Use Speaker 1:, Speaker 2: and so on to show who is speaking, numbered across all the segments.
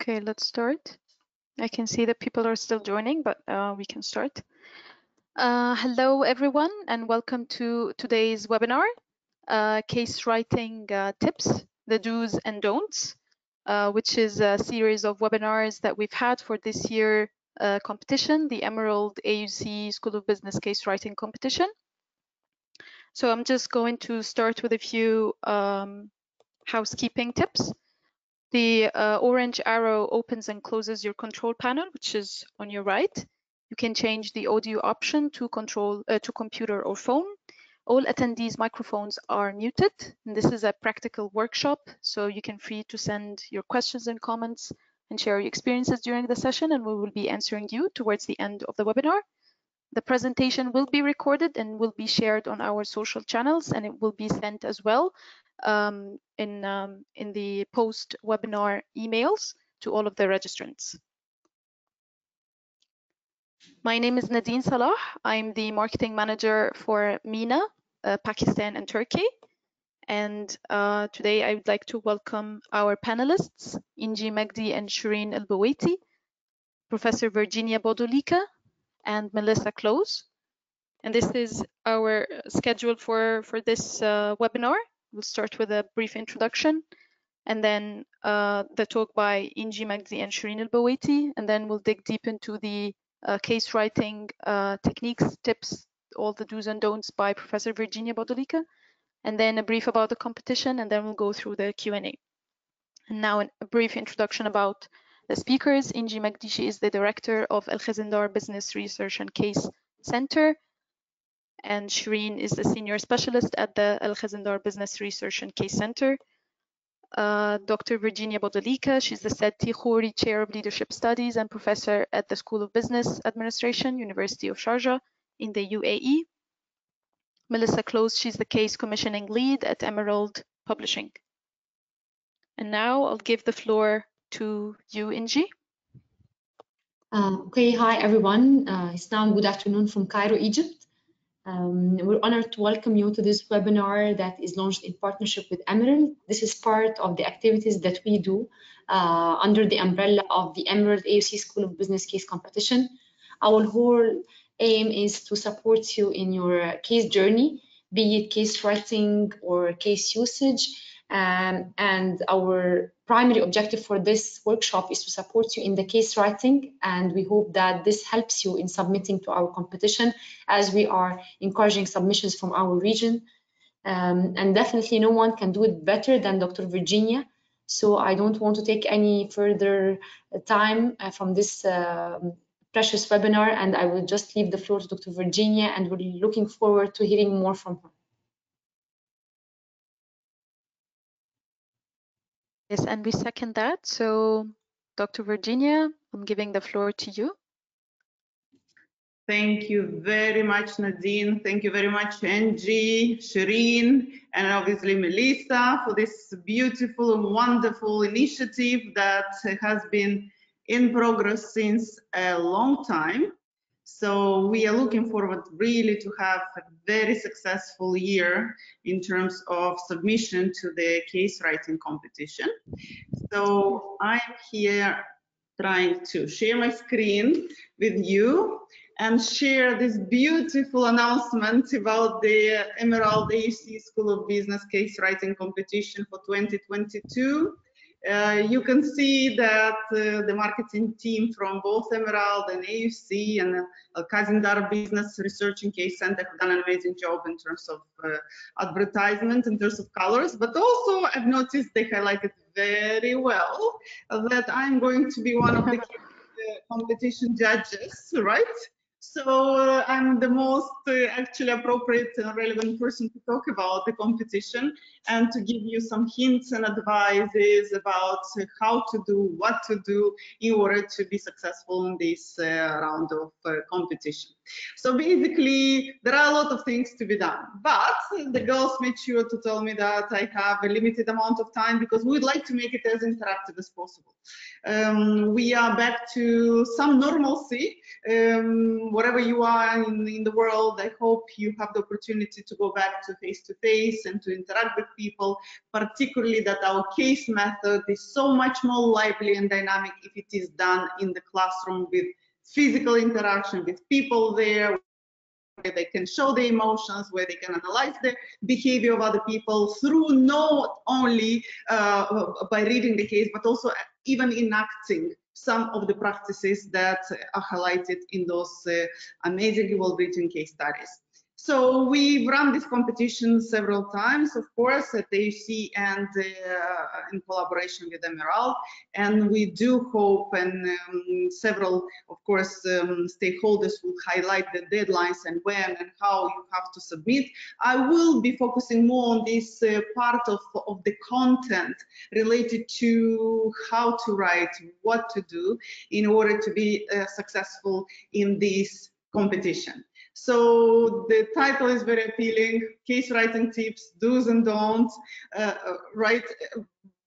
Speaker 1: Okay, let's start. I can see that people are still joining, but uh, we can start. Uh, hello, everyone, and welcome to today's webinar, uh, Case Writing uh, Tips, the Do's and Don'ts, uh, which is a series of webinars that we've had for this year uh, competition, the Emerald AUC School of Business Case Writing Competition. So I'm just going to start with a few um, housekeeping tips. The uh, orange arrow opens and closes your control panel, which is on your right. You can change the audio option to control uh, to computer or phone. All attendees' microphones are muted. And this is a practical workshop, so you can free to send your questions and comments and share your experiences during the session, and we will be answering you towards the end of the webinar. The presentation will be recorded and will be shared on our social channels, and it will be sent as well um, in, um, in the post-webinar emails to all of the registrants. My name is Nadine Salah. I'm the marketing manager for MENA, uh, Pakistan and Turkey. And uh, today I would like to welcome our panelists, Inji Magdi and Shireen El Professor Virginia Bodolica, and Melissa Close. And this is our schedule for, for this uh, webinar. We'll start with a brief introduction and then uh, the talk by Inji Magdi and Shireen al and then we'll dig deep into the uh, case writing uh, techniques, tips, all the do's and don'ts by Professor Virginia Bodolica, and then a brief about the competition, and then we'll go through the Q&A. And now a brief introduction about the speakers. Inji Magdi is the director of El Khazindar Business Research and Case Center, and Shireen is the senior specialist at the El Khazindar Business Research and Case Center. Uh, Dr. Virginia Bodolica, she's the Said T. Khoury Chair of Leadership Studies and professor at the School of Business Administration, University of Sharjah in the UAE. Melissa Close, she's the case commissioning lead at Emerald Publishing. And now I'll give the floor to you, Inji.
Speaker 2: Uh, okay, hi everyone. Uh, it's now good afternoon from Cairo, Egypt. Um, we're honored to welcome you to this webinar that is launched in partnership with Emerald. This is part of the activities that we do uh, under the umbrella of the Emerald AUC School of Business Case Competition. Our whole aim is to support you in your case journey, be it case writing or case usage, um, and our primary objective for this workshop is to support you in the case writing. And we hope that this helps you in submitting to our competition as we are encouraging submissions from our region. Um, and definitely no one can do it better than Dr. Virginia. So I don't want to take any further time uh, from this uh, precious webinar and I will just leave the floor to Dr. Virginia and we're looking forward to hearing more from her.
Speaker 1: Yes, and we second that. So, Dr. Virginia, I'm giving the floor to you.
Speaker 3: Thank you very much, Nadine. Thank you very much, Inji, Shireen, and obviously Melissa for this beautiful and wonderful initiative that has been in progress since a long time. So we are looking forward really to have a very successful year in terms of submission to the case writing competition. So I'm here trying to share my screen with you and share this beautiful announcement about the Emerald AUC School of Business Case Writing Competition for 2022. Uh, you can see that uh, the marketing team from both Emerald and AUC and uh, Khazindar Business Research and Case Center have done an amazing job in terms of uh, advertisement, in terms of colors, but also I've noticed they highlighted very well that I'm going to be one of the competition judges, right? So uh, I'm the most uh, actually appropriate and relevant person to talk about the competition and to give you some hints and advices about how to do, what to do in order to be successful in this uh, round of uh, competition. So basically, there are a lot of things to be done, but the girls made sure to tell me that I have a limited amount of time because we would like to make it as interactive as possible. Um, we are back to some normalcy. Um, wherever you are in, in the world, I hope you have the opportunity to go back to face-to-face -face and to interact with people, particularly that our case method is so much more lively and dynamic if it is done in the classroom with physical interaction with people there where they can show the emotions, where they can analyze the behavior of other people through not only uh, by reading the case, but also even enacting some of the practices that are highlighted in those uh, amazingly well-written case studies. So we've run this competition several times, of course, at AUC and uh, in collaboration with Emerald. And we do hope, and um, several, of course, um, stakeholders will highlight the deadlines and when and how you have to submit. I will be focusing more on this uh, part of, of the content related to how to write, what to do in order to be uh, successful in this competition. So the title is very appealing, case writing tips, do's and don'ts, uh, uh, right?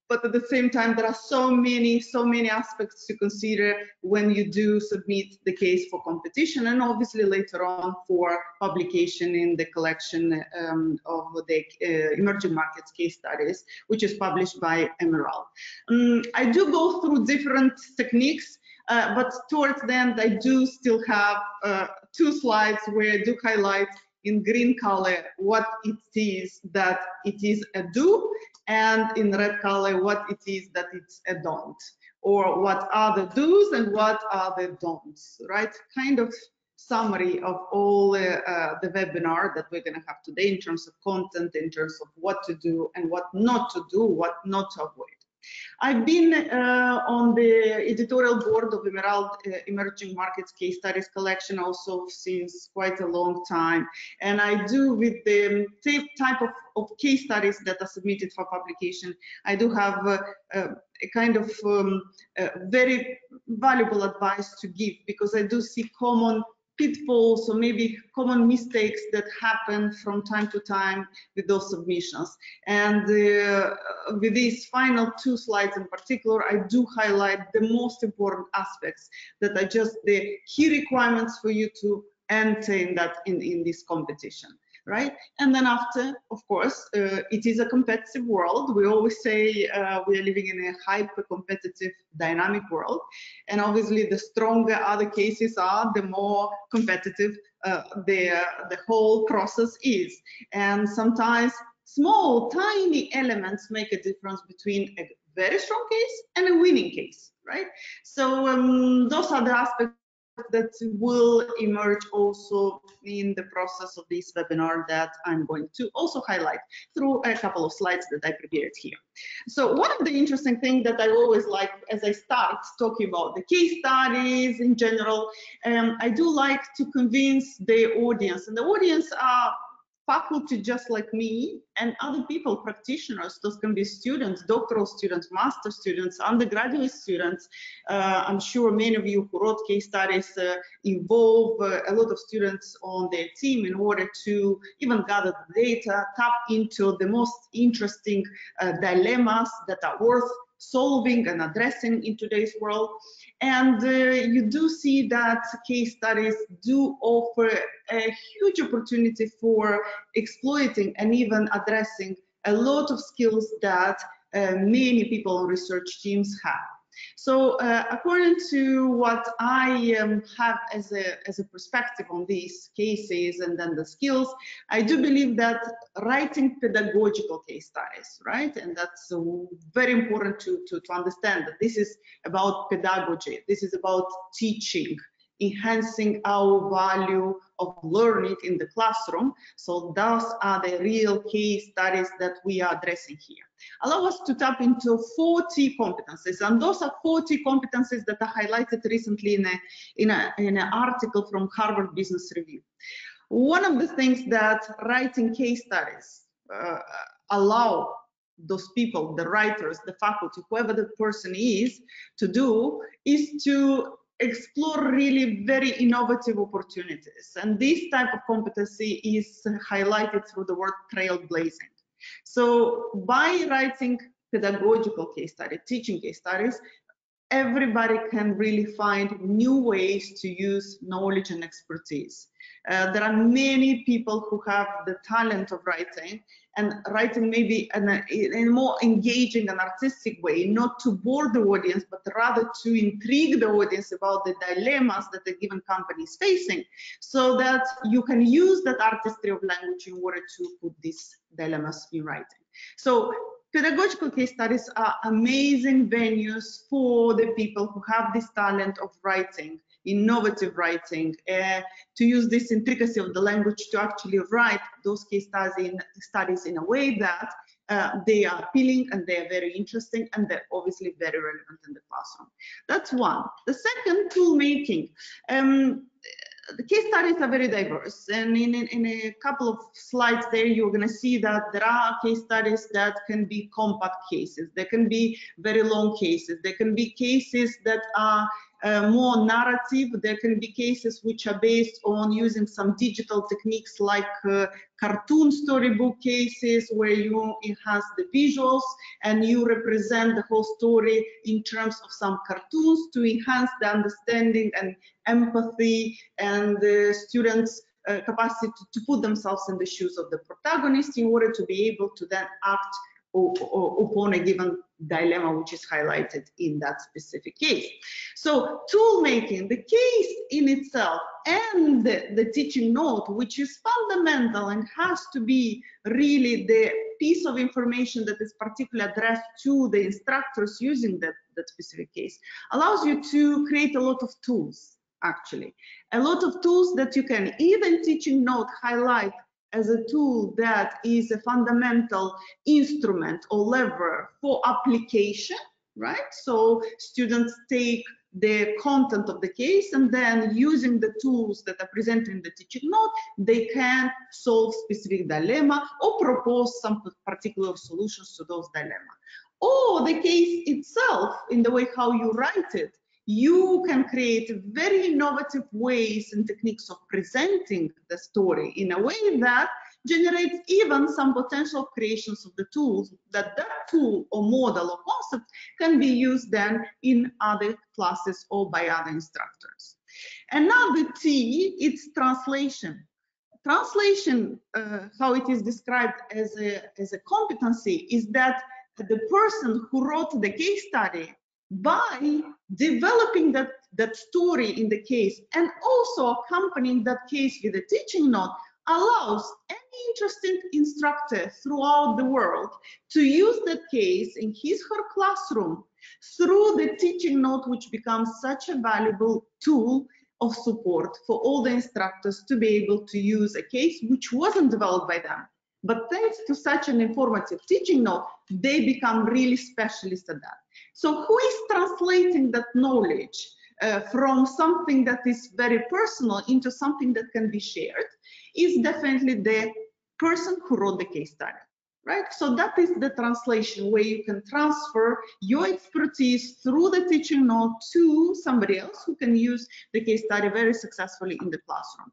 Speaker 3: But at the same time, there are so many, so many aspects to consider when you do submit the case for competition and obviously later on for publication in the collection um, of the uh, emerging markets case studies, which is published by Emerald. Um, I do go through different techniques uh, but towards the end, I do still have uh, two slides where I do highlight in green color what it is that it is a do and in red color what it is that it's a don't. Or what are the do's and what are the don'ts right? Kind of summary of all uh, uh, the webinar that we're going to have today in terms of content in terms of what to do and what not to do what not to avoid I've been uh, on the editorial board of Emerald uh, Emerging Markets Case Studies Collection also since quite a long time. And I do with the type of, of case studies that are submitted for publication, I do have uh, a kind of um, very valuable advice to give because I do see common pitfalls or maybe common mistakes that happen from time to time with those submissions. And uh, with these final two slides in particular, I do highlight the most important aspects that are just the key requirements for you to enter in that in, in this competition right? And then after, of course, uh, it is a competitive world. We always say uh, we are living in a hyper-competitive, dynamic world. And obviously, the stronger other cases are, the more competitive uh, the, the whole process is. And sometimes small, tiny elements make a difference between a very strong case and a winning case, right? So um, those are the aspects that will emerge also in the process of this webinar that I'm going to also highlight through a couple of slides that I prepared here. So one of the interesting things that I always like as I start talking about the case studies in general, um, I do like to convince the audience and the audience are faculty just like me and other people, practitioners, those can be students, doctoral students, master students, undergraduate students. Uh, I'm sure many of you who wrote case studies uh, involve uh, a lot of students on their team in order to even gather the data, tap into the most interesting uh, dilemmas that are worth solving and addressing in today's world. And uh, you do see that case studies do offer a huge opportunity for exploiting and even addressing a lot of skills that uh, many people on research teams have. So uh, according to what I um, have as a, as a perspective on these cases and then the skills, I do believe that writing pedagogical case studies, right? And that's uh, very important to, to, to understand that this is about pedagogy. This is about teaching enhancing our value of learning in the classroom. So those are the real case studies that we are addressing here. Allow us to tap into 40 competencies, and those are 40 competencies that are highlighted recently in, a, in, a, in an article from Harvard Business Review. One of the things that writing case studies uh, allow those people, the writers, the faculty, whoever the person is, to do is to explore really very innovative opportunities. And this type of competency is highlighted through the word trailblazing. So by writing pedagogical case studies, teaching case studies, everybody can really find new ways to use knowledge and expertise. Uh, there are many people who have the talent of writing and writing maybe in a, in a, more engaging and artistic way, not to bore the audience, but rather to intrigue the audience about the dilemmas that a given company is facing, so that you can use that artistry of language in order to put these dilemmas in writing. So pedagogical case studies are amazing venues for the people who have this talent of writing, innovative writing, uh, to use this intricacy of the language to actually write those case studies in, studies in a way that uh, they are appealing and they are very interesting and they're obviously very relevant in the classroom. That's one. The second, tool making. Um, the case studies are very diverse and in, in, a couple of slides there you're going to see that there are case studies that can be compact cases. There can be very long cases. There can be cases that are uh, more narrative. There can be cases which are based on using some digital techniques like uh, cartoon storybook cases where you enhance the visuals and you represent the whole story in terms of some cartoons to enhance the understanding and empathy and the students uh, capacity to, to put themselves in the shoes of the protagonist in order to be able to then act upon a given dilemma which is highlighted in that specific case. So tool making, the case in itself and the, the, teaching note, which is fundamental and has to be really the piece of information that is particularly addressed to the instructors using that, that specific case, allows you to create a lot of tools actually. A lot of tools that you can even teaching note highlight as a tool that is a fundamental instrument or lever for application, right? So students take the content of the case and then using the tools that are presented in the teaching note, they can solve specific dilemma or propose some particular solutions to those dilemma. Or the case itself in the way how you write it you can create very innovative ways and techniques of presenting the story in a way that generates even some potential creations of the tools that that tool or model or concept can be used then in other classes or by other instructors. Another T, it's translation. Translation, uh, how it is described as a, as a competency, is that the person who wrote the case study by developing that, that story in the case and also accompanying that case with a teaching note allows any interested instructor throughout the world to use that case in his or her classroom through the teaching note which becomes such a valuable tool of support for all the instructors to be able to use a case which wasn't developed by them. But thanks to such an informative teaching note they become really specialists at that so who is translating that knowledge uh, from something that is very personal into something that can be shared is definitely the person who wrote the case study right? So that is the translation where you can transfer your expertise through the teaching note to somebody else who can use the case study very successfully in the classroom.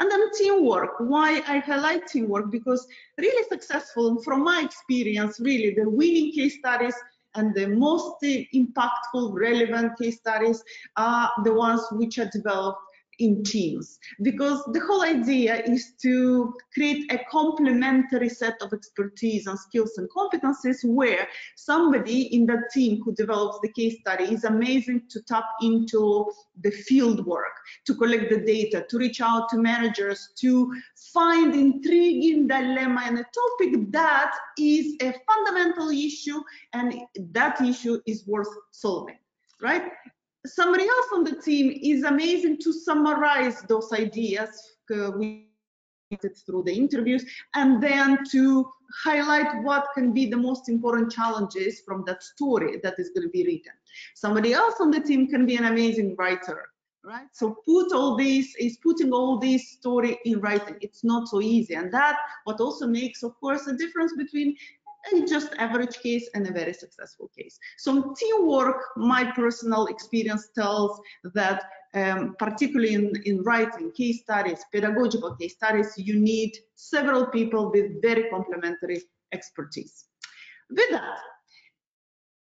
Speaker 3: And then teamwork. Why I highlight teamwork? Because really successful, from my experience, really the winning case studies and the most impactful, relevant case studies are the ones which are developed in teams. Because the whole idea is to create a complementary set of expertise and skills and competencies where somebody in that team who develops the case study is amazing to tap into the field work to collect the data to reach out to managers to find intriguing dilemma and a topic that is a fundamental issue and that issue is worth solving right somebody else on the team is amazing to summarize those ideas uh, through the interviews and then to highlight what can be the most important challenges from that story that is going to be written. Somebody else on the team can be an amazing writer, right? So put all this is putting all this story in writing. It's not so easy. And that what also makes, of course, a difference between a just average case and a very successful case. So teamwork, my personal experience tells that um, particularly in, in writing case studies, pedagogical case studies, you need several people with very complementary expertise. With that,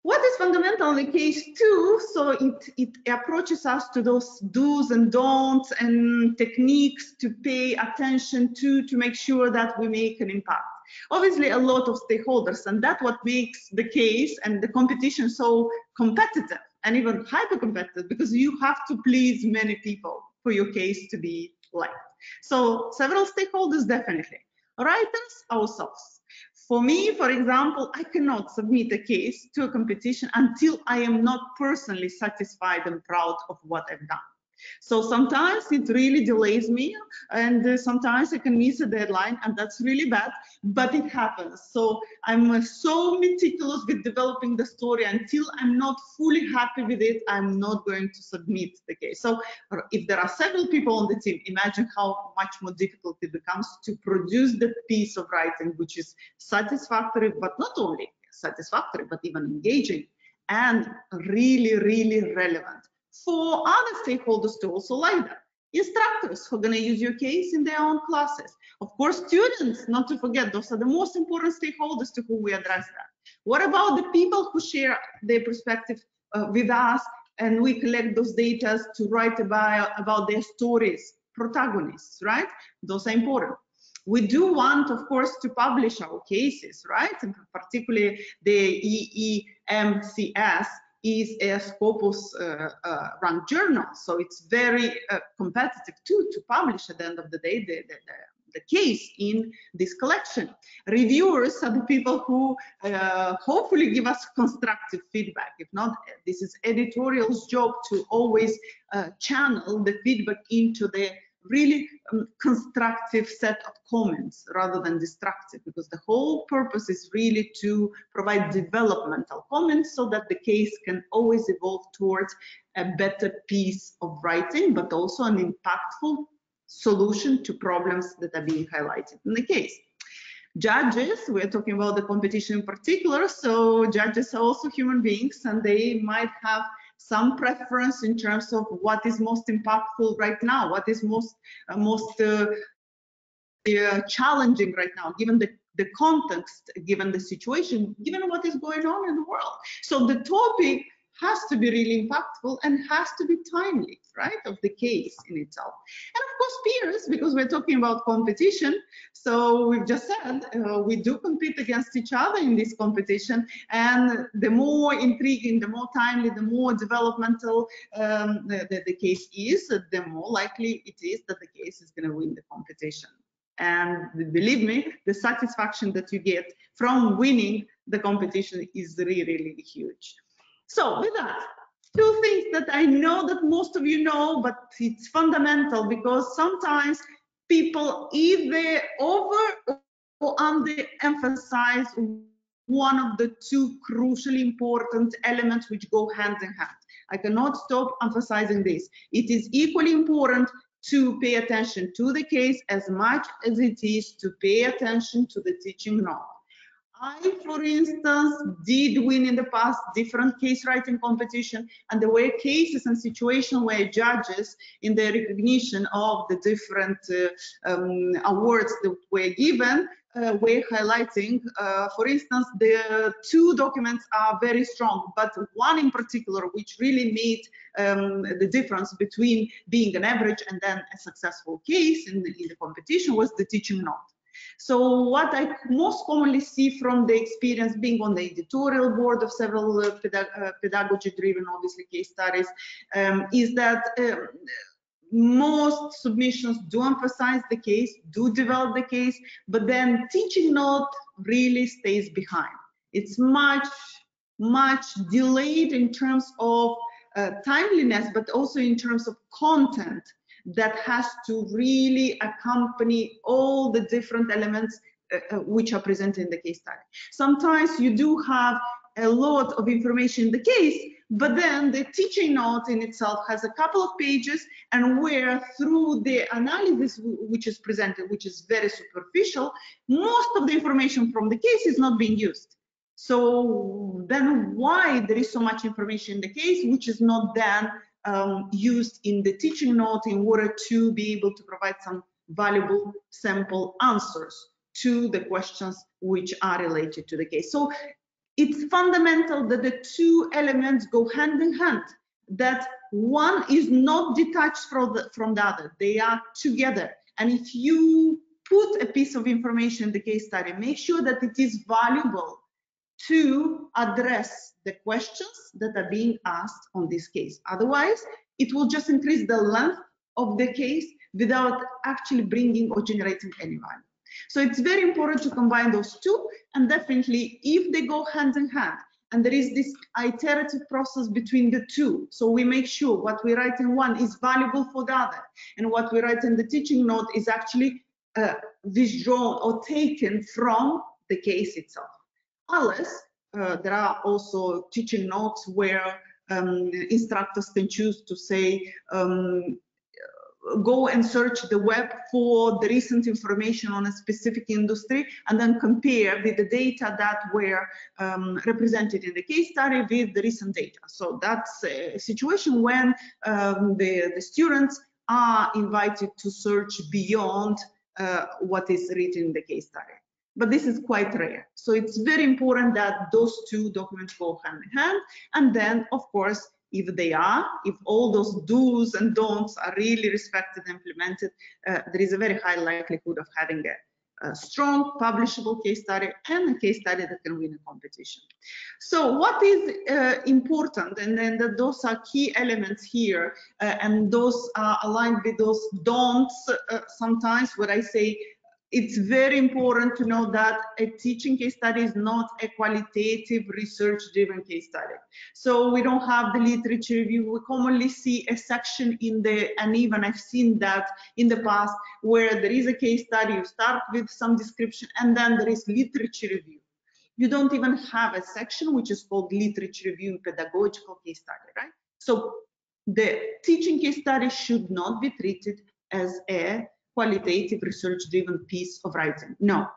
Speaker 3: what is fundamental in case two? So it, it approaches us to those do's and don'ts and techniques to pay attention to to make sure that we make an impact. Obviously, a lot of stakeholders, and that's what makes the case and the competition so competitive and even hyper competitive because you have to please many people for your case to be liked. So several stakeholders definitely. Writers ourselves for me, for example, I cannot submit a case to a competition until I am not personally satisfied and proud of what I've done. So sometimes it really delays me and uh, sometimes I can miss a deadline and that's really bad, but it happens. So I'm uh, so meticulous with developing the story until I'm not fully happy with it, I'm not going to submit the case. So if there are several people on the team, imagine how much more difficult it becomes to produce the piece of writing, which is satisfactory, but not only satisfactory, but even engaging and really, really relevant for other stakeholders to also like that. Instructors who are going to use your case in their own classes. Of course, students, not to forget, those are the most important stakeholders to whom we address that. What about the people who share their perspective uh, with us and we collect those data to write about, about their stories, protagonists, right? Those are important. We do want, of course, to publish our cases, right? And particularly the EEMCS is a Scopus uh, uh, ranked journal. So it's very uh, competitive too to publish at the end of the day the, the, the, case in this collection. Reviewers are the people who uh, hopefully give us constructive feedback. If not, this is editorial's job to always uh, channel the feedback into the really um, constructive set of comments rather than destructive because the whole purpose is really to provide developmental comments so that the case can always evolve towards a better piece of writing but also an impactful solution to problems that are being highlighted in the case. Judges we're talking about the competition in particular so judges are also human beings and they might have some preference in terms of what is most impactful right now, what is most uh, most uh, uh, challenging right now, given the the context, given the situation, given what is going on in the world. So the topic has to be really impactful and has to be timely, right, of the case in itself. And of course, peers, because we're talking about competition. So we've just said uh, we do compete against each other in this competition. And the more intriguing, the more timely, the more developmental um, the, the, the case is, the more likely it is that the case is going to win the competition. And believe me, the satisfaction that you get from winning the competition is really, really huge. So with that, two things that I know that most of you know, but it's fundamental because sometimes people either over um, or under-emphasize one of the two crucially important elements which go hand in hand. I cannot stop emphasizing this. It is equally important to pay attention to the case as much as it is to pay attention to the teaching note. I, for instance, did win in the past different case writing competition, and there were cases and situations where judges, in the recognition of the different uh, um, awards that were given, uh, were highlighting, uh, for instance, the two documents are very strong, but one in particular, which really made um, the difference between being an average and then a successful case in, in the competition was the teaching note. So what I most commonly see from the experience being on the editorial board of several uh, pedag uh, pedagogy-driven, obviously, case studies, um, is that um, most submissions do emphasize the case, do develop the case, but then teaching note really stays behind. It's much, much delayed in terms of uh, timeliness, but also in terms of content that has to really accompany all the different elements uh, uh, which are presented in the case study. Sometimes you do have a lot of information in the case, but then the teaching note in itself has a couple of pages and where through the analysis which is presented, which is very superficial, most of the information from the case is not being used. So then why there is so much information in the case which is not then um, used in the teaching note in order to be able to provide some valuable sample answers to the questions which are related to the case. So it's fundamental that the two elements go hand in hand, that one is not detached from the, from the other, they are together. And if you put a piece of information in the case study, make sure that it is valuable to address the questions that are being asked on this case. Otherwise, it will just increase the length of the case without actually bringing or generating any value. So it's very important to combine those two and definitely if they go hand in hand and there is this iterative process between the two. So we make sure what we write in one is valuable for the other and what we write in the teaching note is actually uh, withdrawn or taken from the case itself. Unless uh, there are also teaching notes where um, instructors can choose to say um, go and search the web for the recent information on a specific industry and then compare with the data that were um, represented in the case study with the recent data. So that's a situation when um, the, the students are invited to search beyond uh, what is written in the case study. But this is quite rare. So it's very important that those two documents go hand in hand. And then, of course, if they are, if all those do's and don'ts are really respected and implemented, uh, there is a very high likelihood of having a, a, strong publishable case study and a case study that can win a competition. So what is uh, important, and then the, those are key elements here, uh, and those are aligned with those don'ts uh, sometimes where I say it's very important to know that a teaching case study is not a qualitative research driven case study. So we don't have the literature review. We commonly see a section in the, and even I've seen that in the past where there is a case study, you start with some description and then there is literature review. You don't even have a section which is called literature review pedagogical case study, right? So the teaching case study should not be treated as a qualitative research-driven piece of writing. No,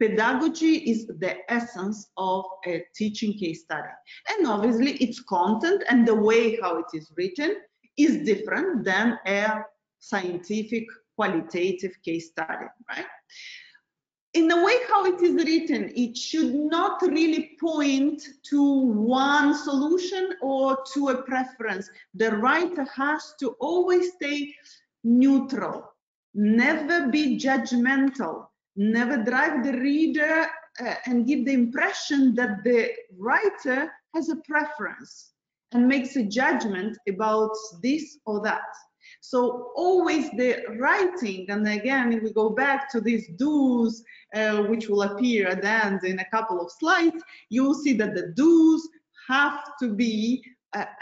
Speaker 3: pedagogy is the essence of a teaching case study. And obviously its content and the way how it is written is different than a scientific qualitative case study, right? In the way how it is written, it should not really point to one solution or to a preference. The writer has to always stay neutral never be judgmental, never drive the reader uh, and give the impression that the writer has a preference and makes a judgment about this or that. So always the writing, and again, we go back to these do's, uh, which will appear at the end in a couple of slides, you'll see that the do's have to be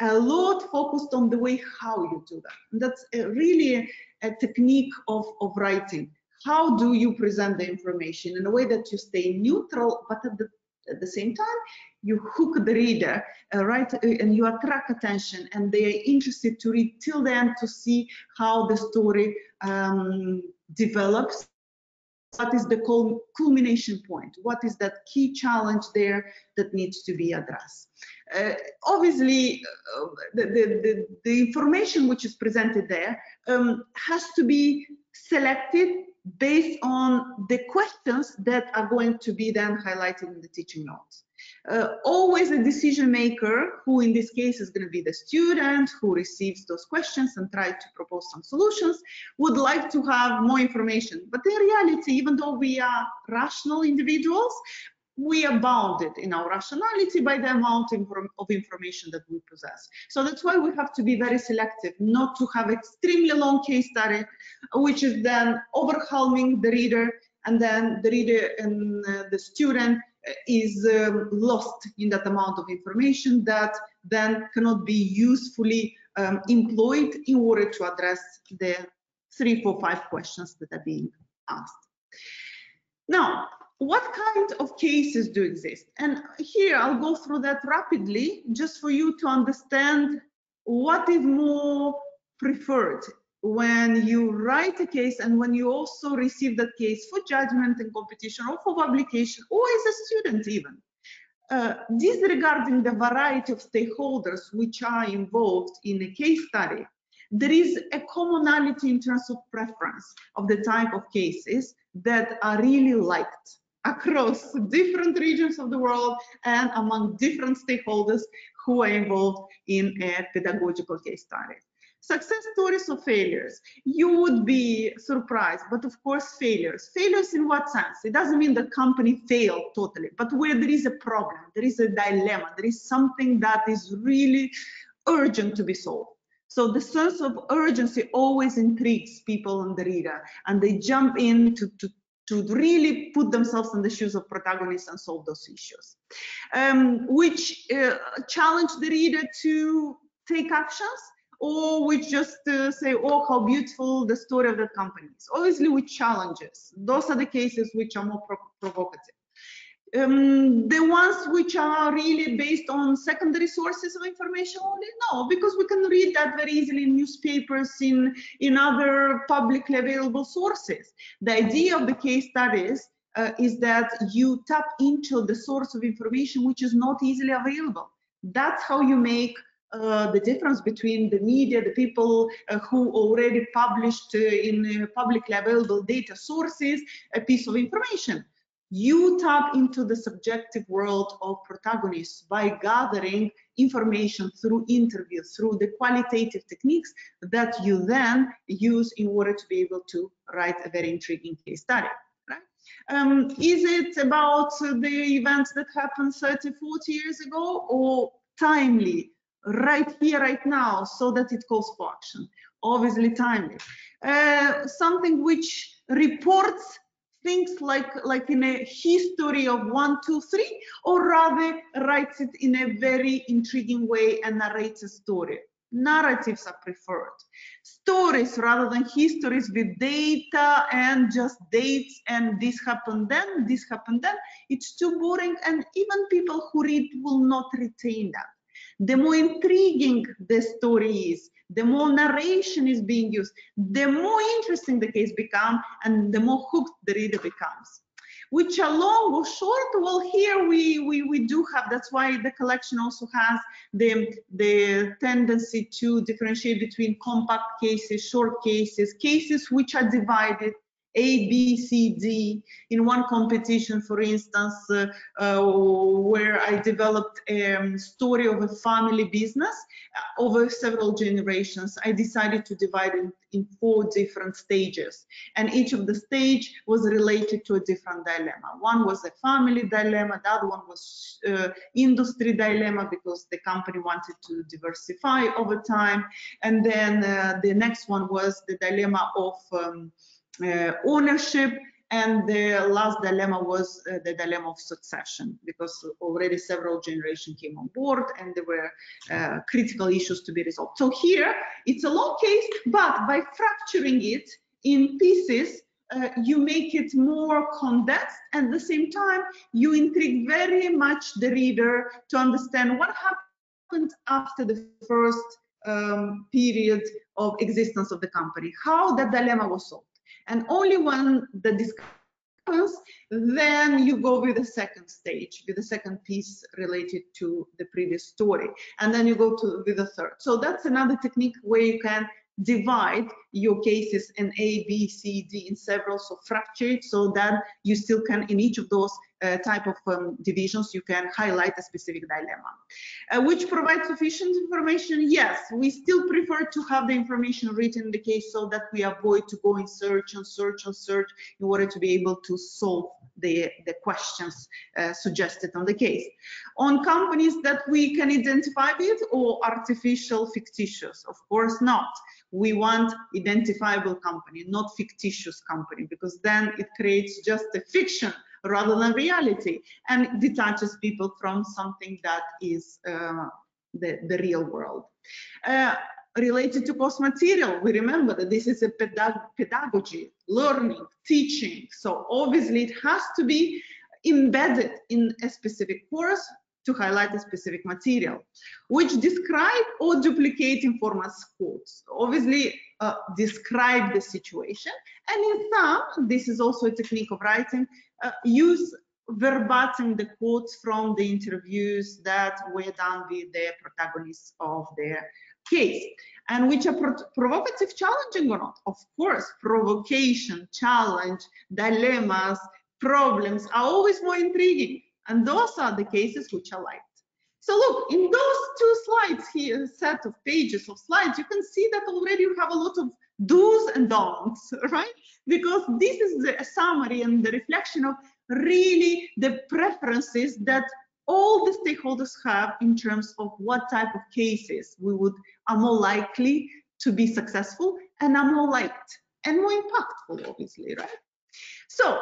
Speaker 3: a, lot focused on the way how you do that. And that's a really a technique of, of writing. How do you present the information in a way that you stay neutral, but at the, at the same time, you hook the reader, uh, right, uh, and you attract attention, and they are interested to read till the end to see how the story um, develops what is the culmination point? What is that key challenge there that needs to be addressed? Uh, obviously, uh, the, the, the, information which is presented there um, has to be selected based on the questions that are going to be then highlighted in the teaching notes. Uh, always a decision maker, who in this case is going to be the student who receives those questions and try to propose some solutions, would like to have more information. But in reality, even though we are rational individuals, we are bounded in our rationality by the amount of information that we possess. So that's why we have to be very selective, not to have extremely long case study, which is then overwhelming the reader, and then the reader and uh, the student is um, lost in that amount of information that then cannot be usefully um, employed in order to address the three, four, five questions that are being asked. Now, what kind of cases do exist? And here I'll go through that rapidly just for you to understand what is more preferred when you write a case and when you also receive that case for judgment and competition or for publication or as a student even. Uh, disregarding the variety of stakeholders which are involved in a case study, there is a commonality in terms of preference of the type of cases that are really liked across different regions of the world and among different stakeholders who are involved in a pedagogical case study. Success stories or failures. You would be surprised, but of course failures. Failures in what sense? It doesn't mean the company failed totally, but where there is a problem, there is a dilemma, there is something that is really urgent to be solved. So the sense of urgency always intrigues people and the reader, and they jump in to, to, to really put themselves in the shoes of protagonists and solve those issues, um, which uh, challenge the reader to take actions or we just uh, say, oh, how beautiful the story of that company is. Obviously, with challenges. Those are the cases which are more pro provocative. Um, the ones which are really based on secondary sources of information only no because we can read that very easily in newspapers in in other publicly available sources the idea of the case studies uh, is that you tap into the source of information which is not easily available that's how you make uh, the difference between the media, the people uh, who already published uh, in uh, publicly available data sources a piece of information. You tap into the subjective world of protagonists by gathering information through interviews, through the qualitative techniques that you then use in order to be able to write a very intriguing case study. Um, is it about the events that happened 30, 40 years ago or timely right here, right now, so that it calls for action. Obviously timely. Uh, something which reports things like like in a history of one, two, three, or rather writes it in a very intriguing way and narrates a story. Narratives are preferred. Stories rather than histories with data and just dates and this happened then, this happened then. It's too boring and even people who read will not retain that the more intriguing the story is, the more narration is being used, the more interesting the case becomes, and the more hooked the reader becomes. Which are long or short? Well, here we, we, we do have, that's why the collection also has the, the tendency to differentiate between compact cases, short cases, cases which are divided a, B, C, D. In one competition, for instance, uh, uh, where I developed a um, story of a family business uh, over several generations, I decided to divide it in four different stages. And each of the stage was related to a different dilemma. One was a family dilemma, the other one was uh, industry dilemma because the company wanted to diversify over time. And then uh, the next one was the dilemma of um, ownership and the last dilemma was uh, the dilemma of succession because already several generations came on board and there were uh, critical issues to be resolved. So here it's a long case, but by fracturing it in pieces, uh, you make it more condensed and at the same time you intrigue very much the reader to understand what happened after the first um, period of existence of the company, how that dilemma was solved. And only when the discussion then you go with the second stage, with the second piece related to the previous story. And then you go to with the third. So that's another technique where you can divide your cases in A, B, C, D in several, so fracture it so that you still can, in each of those uh, type of um, divisions, you can highlight a specific dilemma. Uh, which provides sufficient information? Yes, we still prefer to have the information written in the case so that we avoid to go in search and search and search in order to be able to solve the, the questions uh, suggested on the case. On companies that we can identify with or artificial fictitious? Of course not. We want identifiable company, not fictitious company, because then it creates just a fiction rather than reality and detaches people from something that is uh, the, the real world. Uh, related to course material. We remember that this is a pedag pedagogy, learning, teaching. So obviously it has to be embedded in a specific course to highlight a specific material, which describe or duplicate in format quotes. Obviously, uh, describe the situation. And in some, this is also a technique of writing, uh, use verbatim the quotes from the interviews that were done with the protagonists of their case. And which are pro provocative challenging or not? Of course provocation challenge dilemmas problems are always more intriguing. And those are the cases which are liked so look in those two slides here set of pages of slides you can see that already you have a lot of do's and don'ts right because this is the summary and the reflection of really the preferences that all the stakeholders have in terms of what type of cases we would are more likely to be successful and are more liked and more impactful, obviously, right? So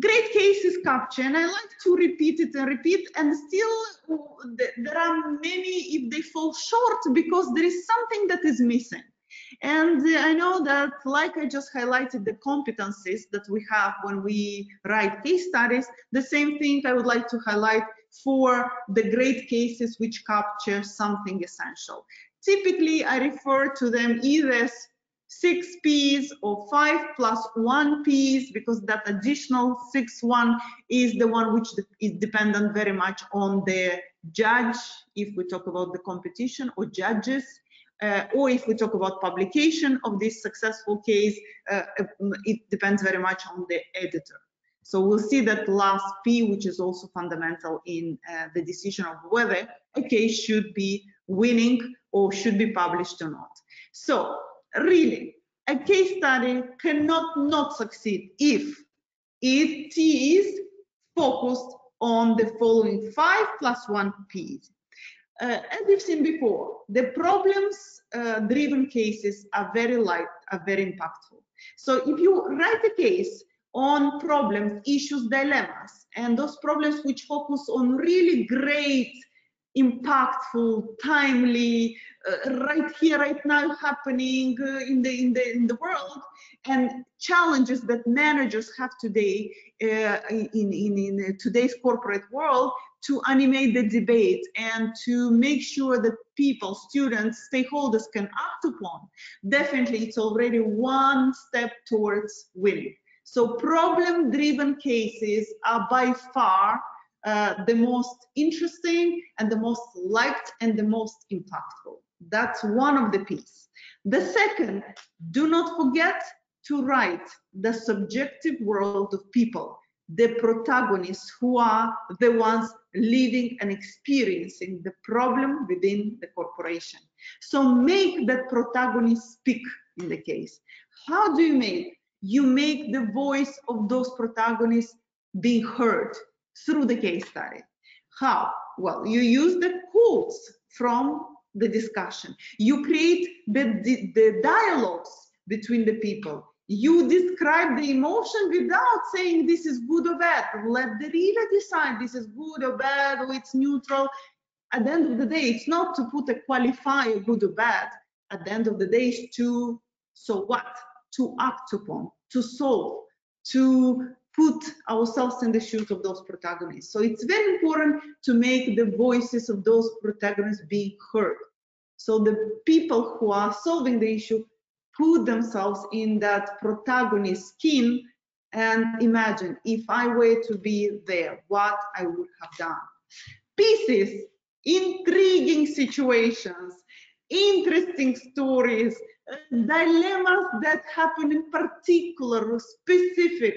Speaker 3: great cases capture, and I like to repeat it and repeat, and still there are many if they fall short because there is something that is missing. And uh, I know that, like I just highlighted the competencies that we have when we write case studies, the same thing I would like to highlight for the great cases which capture something essential. Typically, I refer to them either as six P's or five plus one P's because that additional six one is the one which is dependent very much on the judge, if we talk about the competition or judges, uh, or if we talk about publication of this successful case, uh, it depends very much on the editor. So we'll see that last P, which is also fundamental in uh, the decision of whether a case should be winning or should be published or not. So really, a case study cannot not succeed if it is focused on the following five plus one P's. Uh, as we've seen before, the problems-driven uh, cases are very light, are very impactful. So if you write a case on problems, issues, dilemmas, and those problems which focus on really great, impactful, timely, uh, right here, right now happening uh, in the in the in the world, and challenges that managers have today uh, in, in in today's corporate world to animate the debate and to make sure that people, students, stakeholders can act upon. Definitely, it's already one step towards winning. So problem-driven cases are by far uh, the most interesting and the most liked and the most impactful. That's one of the P's. The second, do not forget to write the subjective world of people, the protagonists who are the ones living and experiencing the problem within the corporation. So make that protagonist speak in the case. How do you make you make the voice of those protagonists being heard through the case study. How? Well, you use the quotes from the discussion. You create the, the, the dialogues between the people. You describe the emotion without saying this is good or bad. Let the reader decide this is good or bad or it's neutral. At the end of the day, it's not to put a qualifier good or bad. At the end of the day, it's to, so what? to act upon, to solve, to put ourselves in the shoes of those protagonists. So it's very important to make the voices of those protagonists being heard. So the people who are solving the issue put themselves in that protagonist skin and imagine if I were to be there, what I would have done. Pieces, intriguing situations, interesting stories, dilemmas that happen in particular specific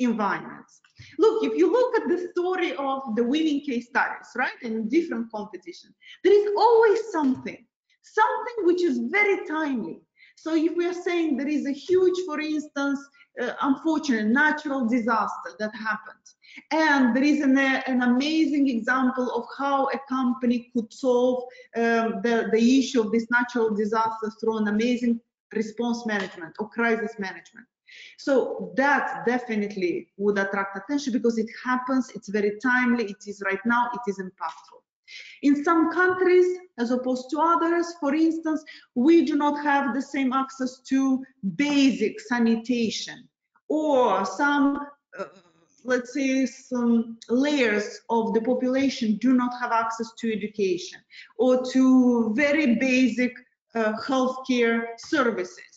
Speaker 3: environments. Look, if you look at the story of the winning case studies, right, in different competitions, there is always something, something which is very timely. So if we are saying there is a huge, for instance, uh, unfortunate natural disaster that happened, and there is an, uh, an amazing example of how a company could solve um, the, the issue of this natural disaster through an amazing response management or crisis management. So that definitely would attract attention because it happens, it's very timely, it is right now, it is impactful. In some countries, as opposed to others, for instance, we do not have the same access to basic sanitation or some, uh, let's say, some layers of the population do not have access to education or to very basic uh, healthcare services.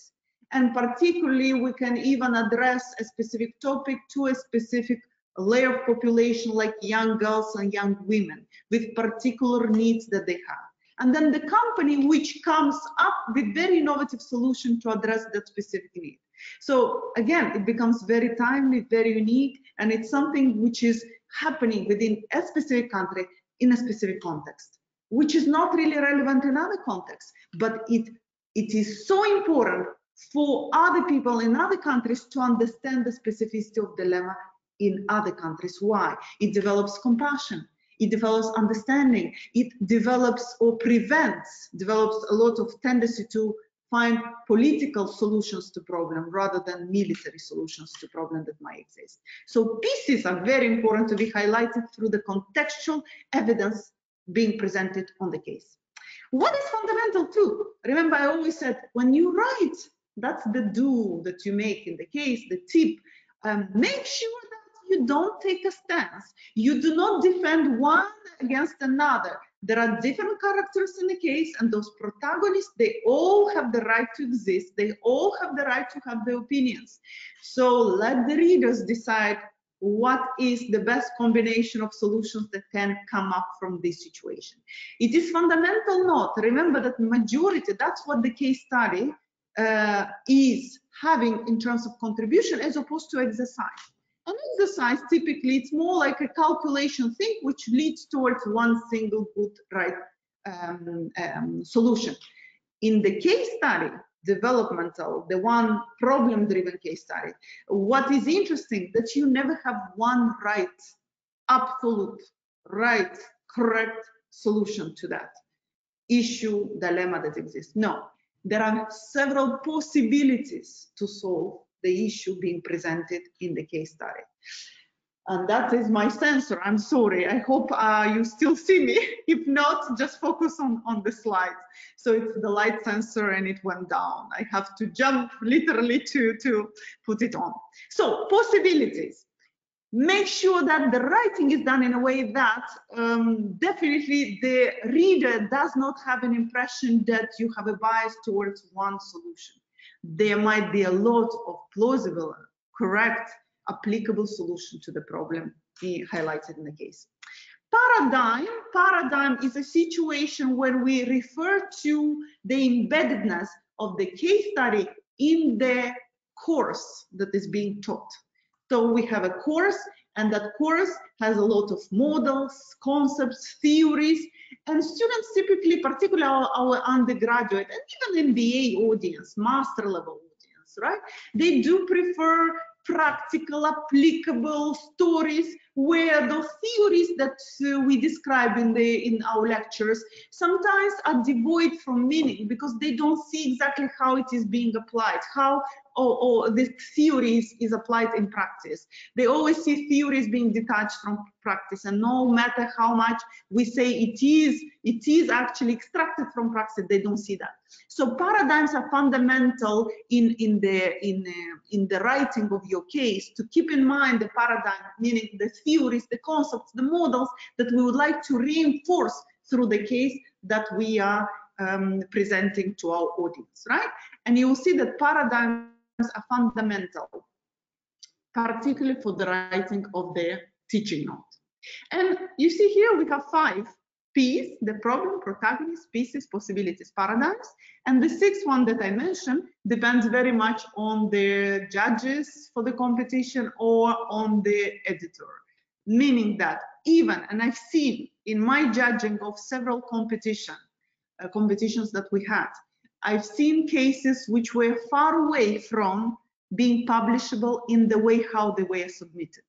Speaker 3: And particularly, we can even address a specific topic to a specific layer of population like young girls and young women with particular needs that they have. And then the company which comes up with very innovative solution to address that specific need. So again, it becomes very timely, very unique, and it's something which is happening within a specific country in a specific context, which is not really relevant in other contexts, but it, it is so important for other people in other countries to understand the specificity of dilemma in other countries. Why? It develops compassion. It develops understanding. It develops or prevents, develops a lot of tendency to find political solutions to problem rather than military solutions to problem that might exist. So pieces are very important to be highlighted through the contextual evidence being presented on the case. What is fundamental too? Remember, I always said when you write, that's the do that you make in the case, the tip. Um, make sure that you don't take a stance. You do not defend one against another. There are different characters in the case, and those protagonists, they all have the right to exist. They all have the right to have their opinions. So let the readers decide what is the best combination of solutions that can come up from this situation. It is fundamental not, remember that majority, that's what the case study uh, is having in terms of contribution as opposed to exercise. An exercise, typically, it's more like a calculation thing which leads towards one single good, right um, um, solution. In the case study, developmental, the one problem-driven case study, what is interesting that you never have one right, absolute, right, correct solution to that issue, dilemma that exists. No, there are several possibilities to solve the issue being presented in the case study. And that is my sensor. I'm sorry. I hope uh, you still see me. If not, just focus on, on the slides. So it's the light sensor and it went down. I have to jump literally to, to put it on. So possibilities. Make sure that the writing is done in a way that um, definitely the reader does not have an impression that you have a bias towards one solution there might be a lot of plausible, correct, applicable solution to the problem highlighted in the case. Paradigm, paradigm is a situation where we refer to the embeddedness of the case study in the course that is being taught. So we have a course and that course has a lot of models, concepts, theories, and students typically, particularly our, our undergraduate and even MBA audience, master level audience, right? They do prefer practical, applicable stories where those theories that uh, we describe in the in our lectures sometimes are devoid from meaning because they don't see exactly how it is being applied, how or, or the theories is applied in practice. They always see theories being detached from practice, and no matter how much we say it is, it is actually extracted from practice, they don't see that. So paradigms are fundamental in in the in uh, in the writing of your case to keep in mind the paradigm, meaning the theories, the concepts, the models that we would like to reinforce through the case that we are um, presenting to our audience, right? And you will see that paradigms are fundamental, particularly for the writing of the teaching note. And you see here we have five P's, the problem, protagonist, pieces, possibilities, paradigms. And the sixth one that I mentioned depends very much on the judges for the competition or on the editor. Meaning that even, and I've seen in my judging of several competition, uh, competitions that we had, I've seen cases which were far away from being publishable in the way how they were submitted.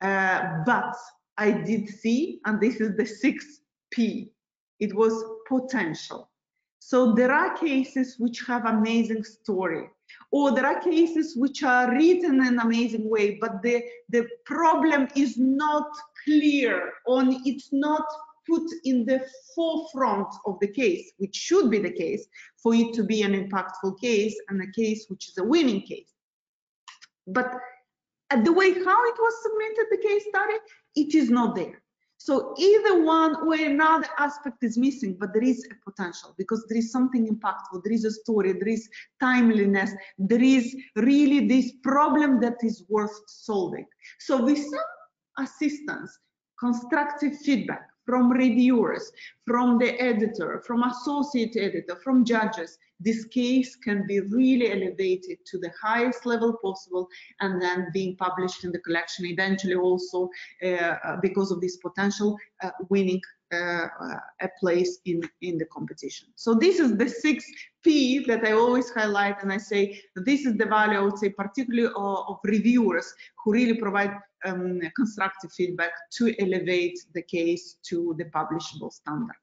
Speaker 3: Uh, but I did see, and this is the sixth P, it was potential. So there are cases which have amazing story, or there are cases which are written in an amazing way, but the, the problem is not clear, on it's not put in the forefront of the case, which should be the case for it to be an impactful case and a case which is a winning case. But uh, the way how it was submitted, the case study, it is not there. So either one or another aspect is missing, but there is a potential because there is something impactful, there is a story, there is timeliness, there is really this problem that is worth solving. So with some assistance, constructive feedback from reviewers, from the editor, from associate editor, from judges, this case can be really elevated to the highest level possible and then being published in the collection eventually also uh, because of this potential uh, winning uh, a place in in the competition. So this is the six p that i always highlight and i say this is the value i would say particularly of, of reviewers who really provide um, constructive feedback to elevate the case to the publishable standard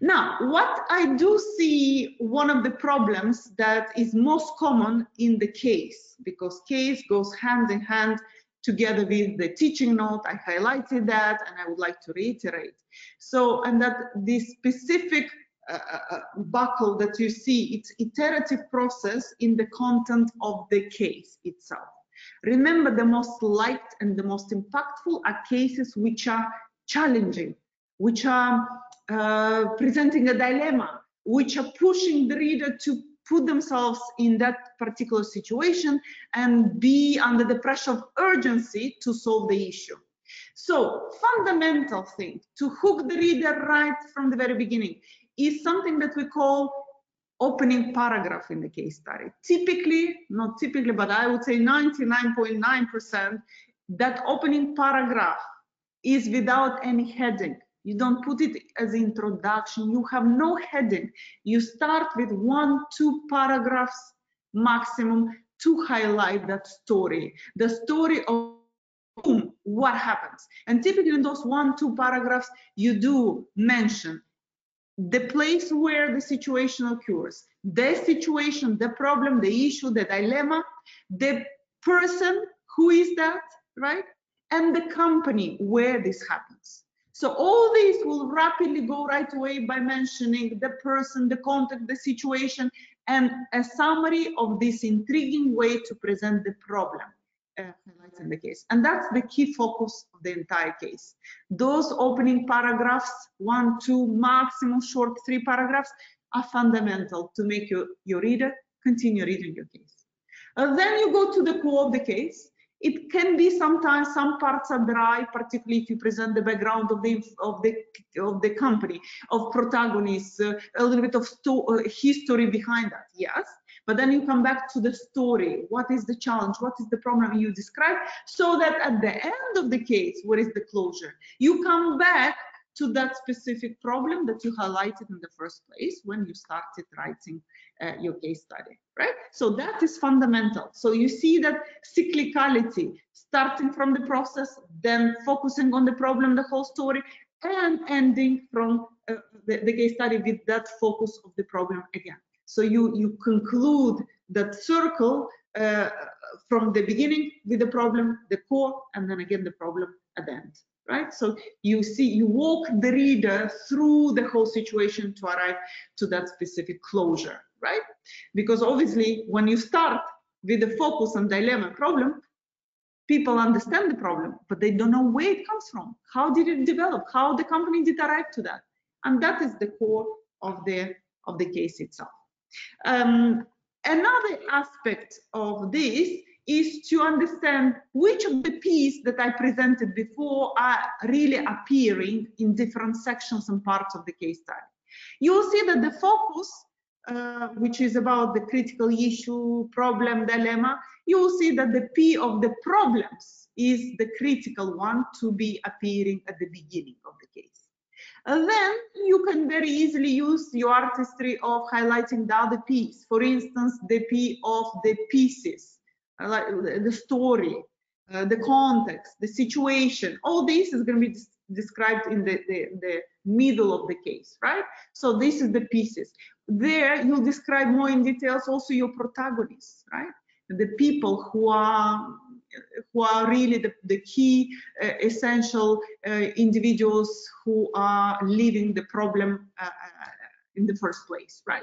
Speaker 3: now, what I do see one of the problems that is most common in the case, because case goes hand in hand together with the teaching note. I highlighted that and I would like to reiterate. So, and that this specific uh, uh, uh buckle that you see, it's iterative process in the content of the case itself. Remember, the most liked and the most impactful are cases which are challenging, which are uh, presenting a dilemma, which are pushing the reader to put themselves in that particular situation and be under the pressure of urgency to solve the issue. So fundamental thing to hook the reader right from the very beginning is something that we call opening paragraph in the case study. Typically, not typically, but I would say 99.9%, percent that opening paragraph is without any heading. You don't put it as introduction. You have no heading. You start with one, two paragraphs maximum to highlight that story. The story of boom, what happens. And typically in those one, two paragraphs, you do mention the place where the situation occurs, the situation, the problem, the issue, the dilemma, the person, who is that, right? And the company where this happens. So all these will rapidly go right away by mentioning the person, the context, the situation, and a summary of this intriguing way to present the problem uh, in the case. And that's the key focus of the entire case. Those opening paragraphs, one, two, maximum short three paragraphs, are fundamental to make your, your reader continue reading your case. Uh, then you go to the core of the case it can be sometimes some parts are dry, particularly if you present the background of the of the of the company, of protagonists, uh, a little bit of uh, history behind that. Yes, but then you come back to the story. What is the challenge? What is the problem you describe? So that at the end of the case, what is the closure? You come back to that specific problem that you highlighted in the first place when you started writing uh, your case study, right? So that is fundamental. So you see that cyclicality, starting from the process, then focusing on the problem, the whole story, and ending from uh, the, the case study with that focus of the problem again. So you, you conclude that circle uh, from the beginning with the problem, the core, and then again the problem at the end right? So you see, you walk the reader through the whole situation to arrive to that specific closure, right? Because obviously, when you start with the focus on dilemma problem, people understand the problem, but they don't know where it comes from. How did it develop? How the company did arrive to that? And that is the core of the of the case itself. Um, another aspect of this is to understand which of the pieces that I presented before are really appearing in different sections and parts of the case study. You will see that the focus, uh, which is about the critical issue, problem, dilemma, you will see that the P of the problems is the critical one to be appearing at the beginning of then you can very easily use your artistry of highlighting the other piece. For instance, the P of the pieces like the story, uh, the context, the situation, all this is going to be described in the, the, the, middle of the case, right? So this is the pieces. There you'll describe more in details also your protagonists, right? The people who are who are really the, the key uh, essential uh, individuals who are living the problem uh, in the first place, right?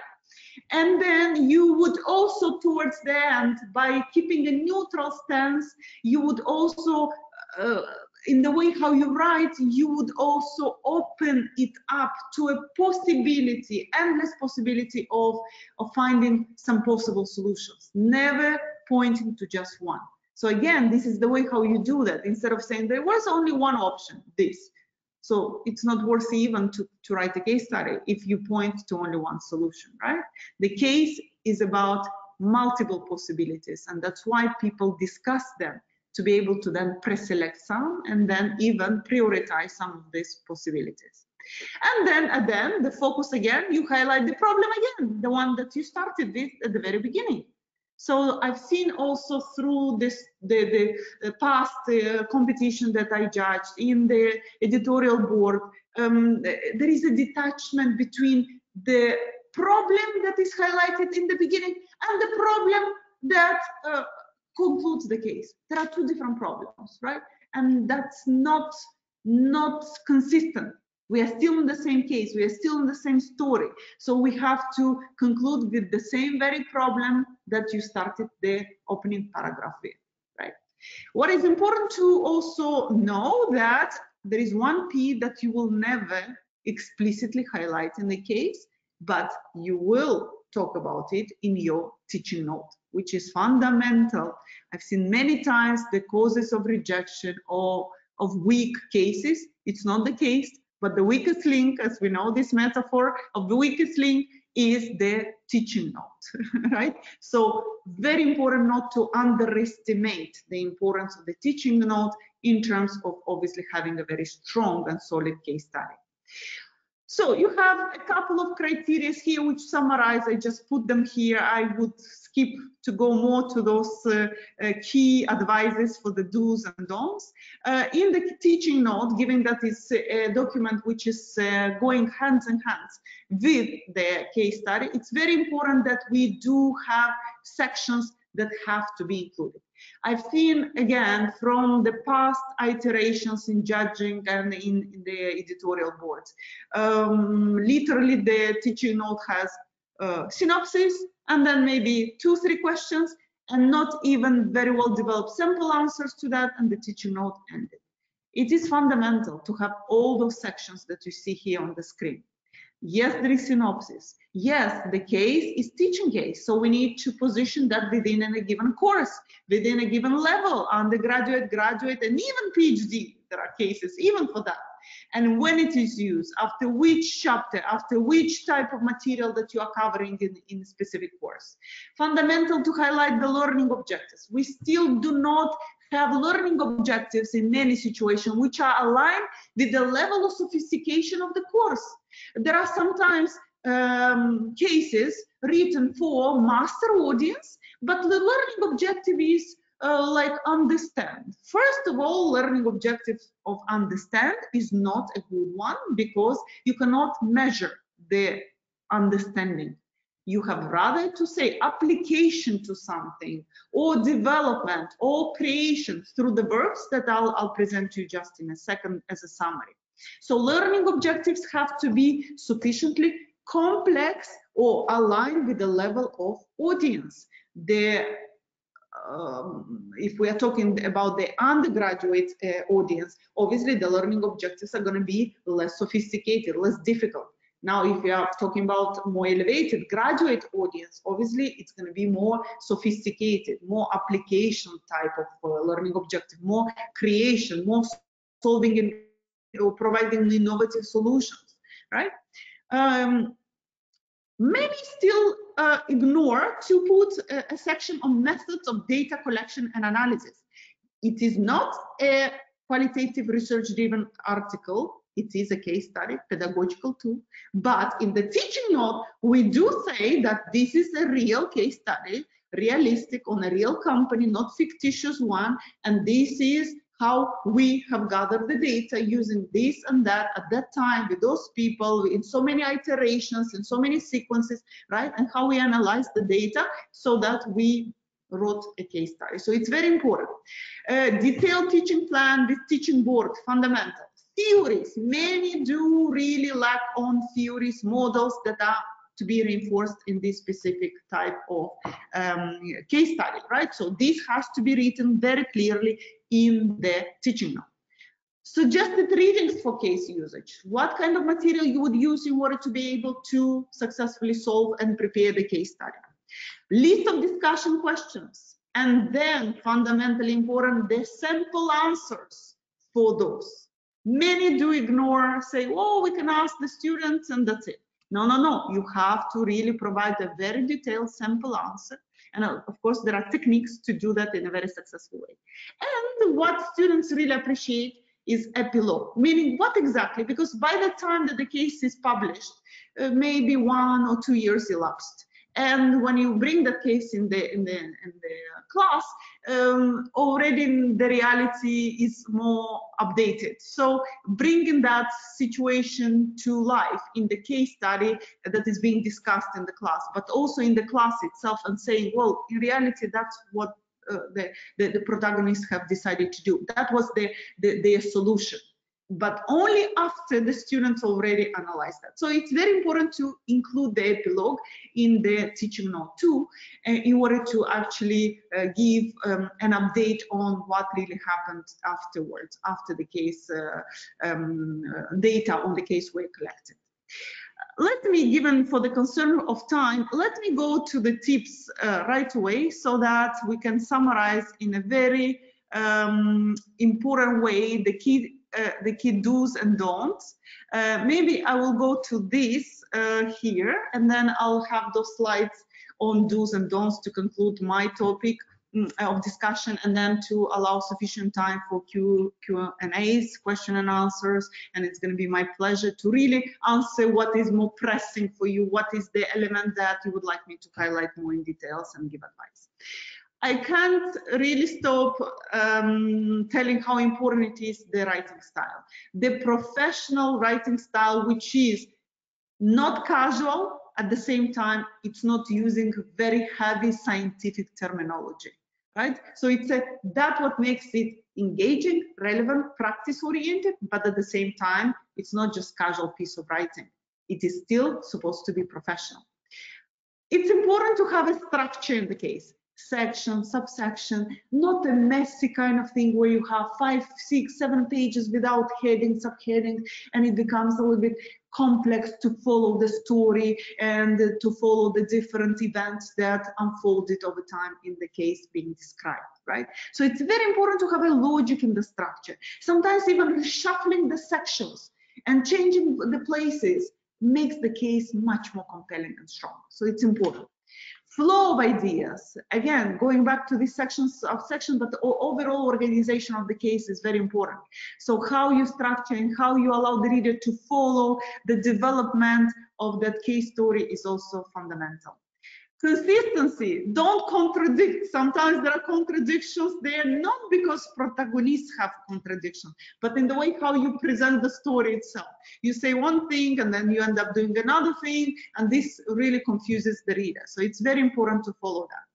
Speaker 3: And then you would also towards the end, by keeping a neutral stance, you would also uh, in the way how you write, you would also open it up to a possibility, endless possibility of, of finding some possible solutions, never pointing to just one. So again, this is the way how you do that. Instead of saying there was only one option, this. So it's not worth even to, to write a case study if you point to only one solution, right? The case is about multiple possibilities and that's why people discuss them to be able to then pre-select some and then even prioritize some of these possibilities. And then at the end, the focus again, you highlight the problem again, the one that you started with at the very beginning. So I've seen also through this the, the, the past uh, competition that I judged in the editorial board, um, there is a detachment between the problem that is highlighted in the beginning and the problem that uh, concludes the case. There are two different problems, right? And that's not not consistent. We are still in the same case. We are still in the same story. So we have to conclude with the same very problem that you started the opening paragraph with, right? What is important to also know that there is one P that you will never explicitly highlight in the case, but you will talk about it in your teaching note which is fundamental. I've seen many times the causes of rejection or of weak cases. It's not the case, but the weakest link, as we know this metaphor of the weakest link, is the teaching note, right? So very important not to underestimate the importance of the teaching note in terms of obviously having a very strong and solid case study. So you have a couple of criteria here which summarize, I just put them here. I would skip to go more to those uh, uh, key advices for the do's and don'ts. Uh, in the teaching note, given that it's a document which is uh, going hands in hands with the case study, it's very important that we do have sections that have to be included. I've seen again from the past iterations in judging and in, the editorial boards. Um, literally, the teaching note has uh, synopsis and then maybe two, three questions and not even very well developed sample answers to that and the teaching note ended. It is fundamental to have all those sections that you see here on the screen. Yes, there is synopsis. Yes, the case is teaching case. So we need to position that within a given course, within a given level, undergraduate, graduate, and even PhD. There are cases even for that. And when it is used, after which chapter, after which type of material that you are covering in, in a specific course. Fundamental to highlight the learning objectives. We still do not have learning objectives in many situations which are aligned with the level of sophistication of the course. There are sometimes um, cases written for master audience, but the learning objective is uh, like understand. First of all, learning objective of understand is not a good one because you cannot measure the understanding. You have rather to say application to something or development or creation through the verbs that I'll, I'll present to you just in a second as a summary. So learning objectives have to be sufficiently complex or aligned with the level of audience. The um, if we are talking about the undergraduate uh, audience, obviously the learning objectives are going to be less sophisticated, less difficult. Now, if we are talking about more elevated graduate audience, obviously it's going to be more sophisticated, more application type of uh, learning objective, more creation, more solving in, or providing innovative solutions, right? Um, many still uh, ignore to put a, a, section on methods of data collection and analysis. It is not a qualitative research driven article. It is a case study, pedagogical too. But in the teaching note, we do say that this is a real case study, realistic on a real company, not fictitious one. And this is how we have gathered the data using this and that at that time with those people in so many iterations in so many sequences right and how we analyze the data so that we wrote a case study. So it's very important. Uh, detailed teaching plan with teaching board, fundamental. Theories, many do really lack on theories, models that are to be reinforced in this specific type of um, case study, right? So this has to be written very clearly in the teaching note. Suggested readings for case usage. What kind of material you would use in order to be able to successfully solve and prepare the case study. List of discussion questions. And then fundamentally important, the sample answers for those. Many do ignore, say, oh, we can ask the students and that's it. No, no, no. You have to really provide a very detailed sample answer. And of course, there are techniques to do that in a very successful way. And what students really appreciate is epilogue, meaning what exactly? Because by the time that the case is published, uh, maybe one or two years elapsed. And when you bring the case in the in the in the class, um, already the reality is more updated. So bringing that situation to life in the case study that is being discussed in the class, but also in the class itself, and saying, well, in reality, that's what uh, the, the, the, protagonists have decided to do. That was their, their, their solution but only after the students already analyzed that. So it's very important to include the epilogue in the teaching note too, uh, in order to actually uh, give um, an update on what really happened afterwards, after the case uh, um, uh, data on the case were collected let me, given for the concern of time, let me go to the tips uh, right away so that we can summarize in a very um, important way the key, the key do's and don'ts. Uh, maybe I will go to this uh, here and then I'll have those slides on do's and don'ts to conclude my topic Mm, of discussion and then to allow sufficient time for Q, Q&As, question and answers. And it's going to be my pleasure to really answer what is more pressing for you, what is the element that you would like me to highlight more in details and give advice. I can't really stop um, telling how important it is the writing style. The professional writing style, which is not casual, at the same time, it's not using very heavy scientific terminology right? So it's a, that what makes it engaging, relevant, practice oriented, but at the same time, it's not just casual piece of writing. It is still supposed to be professional. It's important to have a structure in the case section, subsection, not a messy kind of thing where you have five, six, seven pages without heading, subheading, and it becomes a little bit complex to follow the story and to follow the different events that unfolded over time in the case being described, right? So it's very important to have a logic in the structure. Sometimes even reshuffling the sections and changing the places makes the case much more compelling and strong. So it's important flow of ideas. Again, going back to these sections of section, but overall organization of the case is very important. So how you structure and how you allow the reader to follow the development of that case story is also fundamental. Consistency, don't contradict. Sometimes there are contradictions there, not because protagonists have contradictions, but in the way how you present the story itself. You say one thing and then you end up doing another thing, and this really confuses the reader. So it's very important to follow that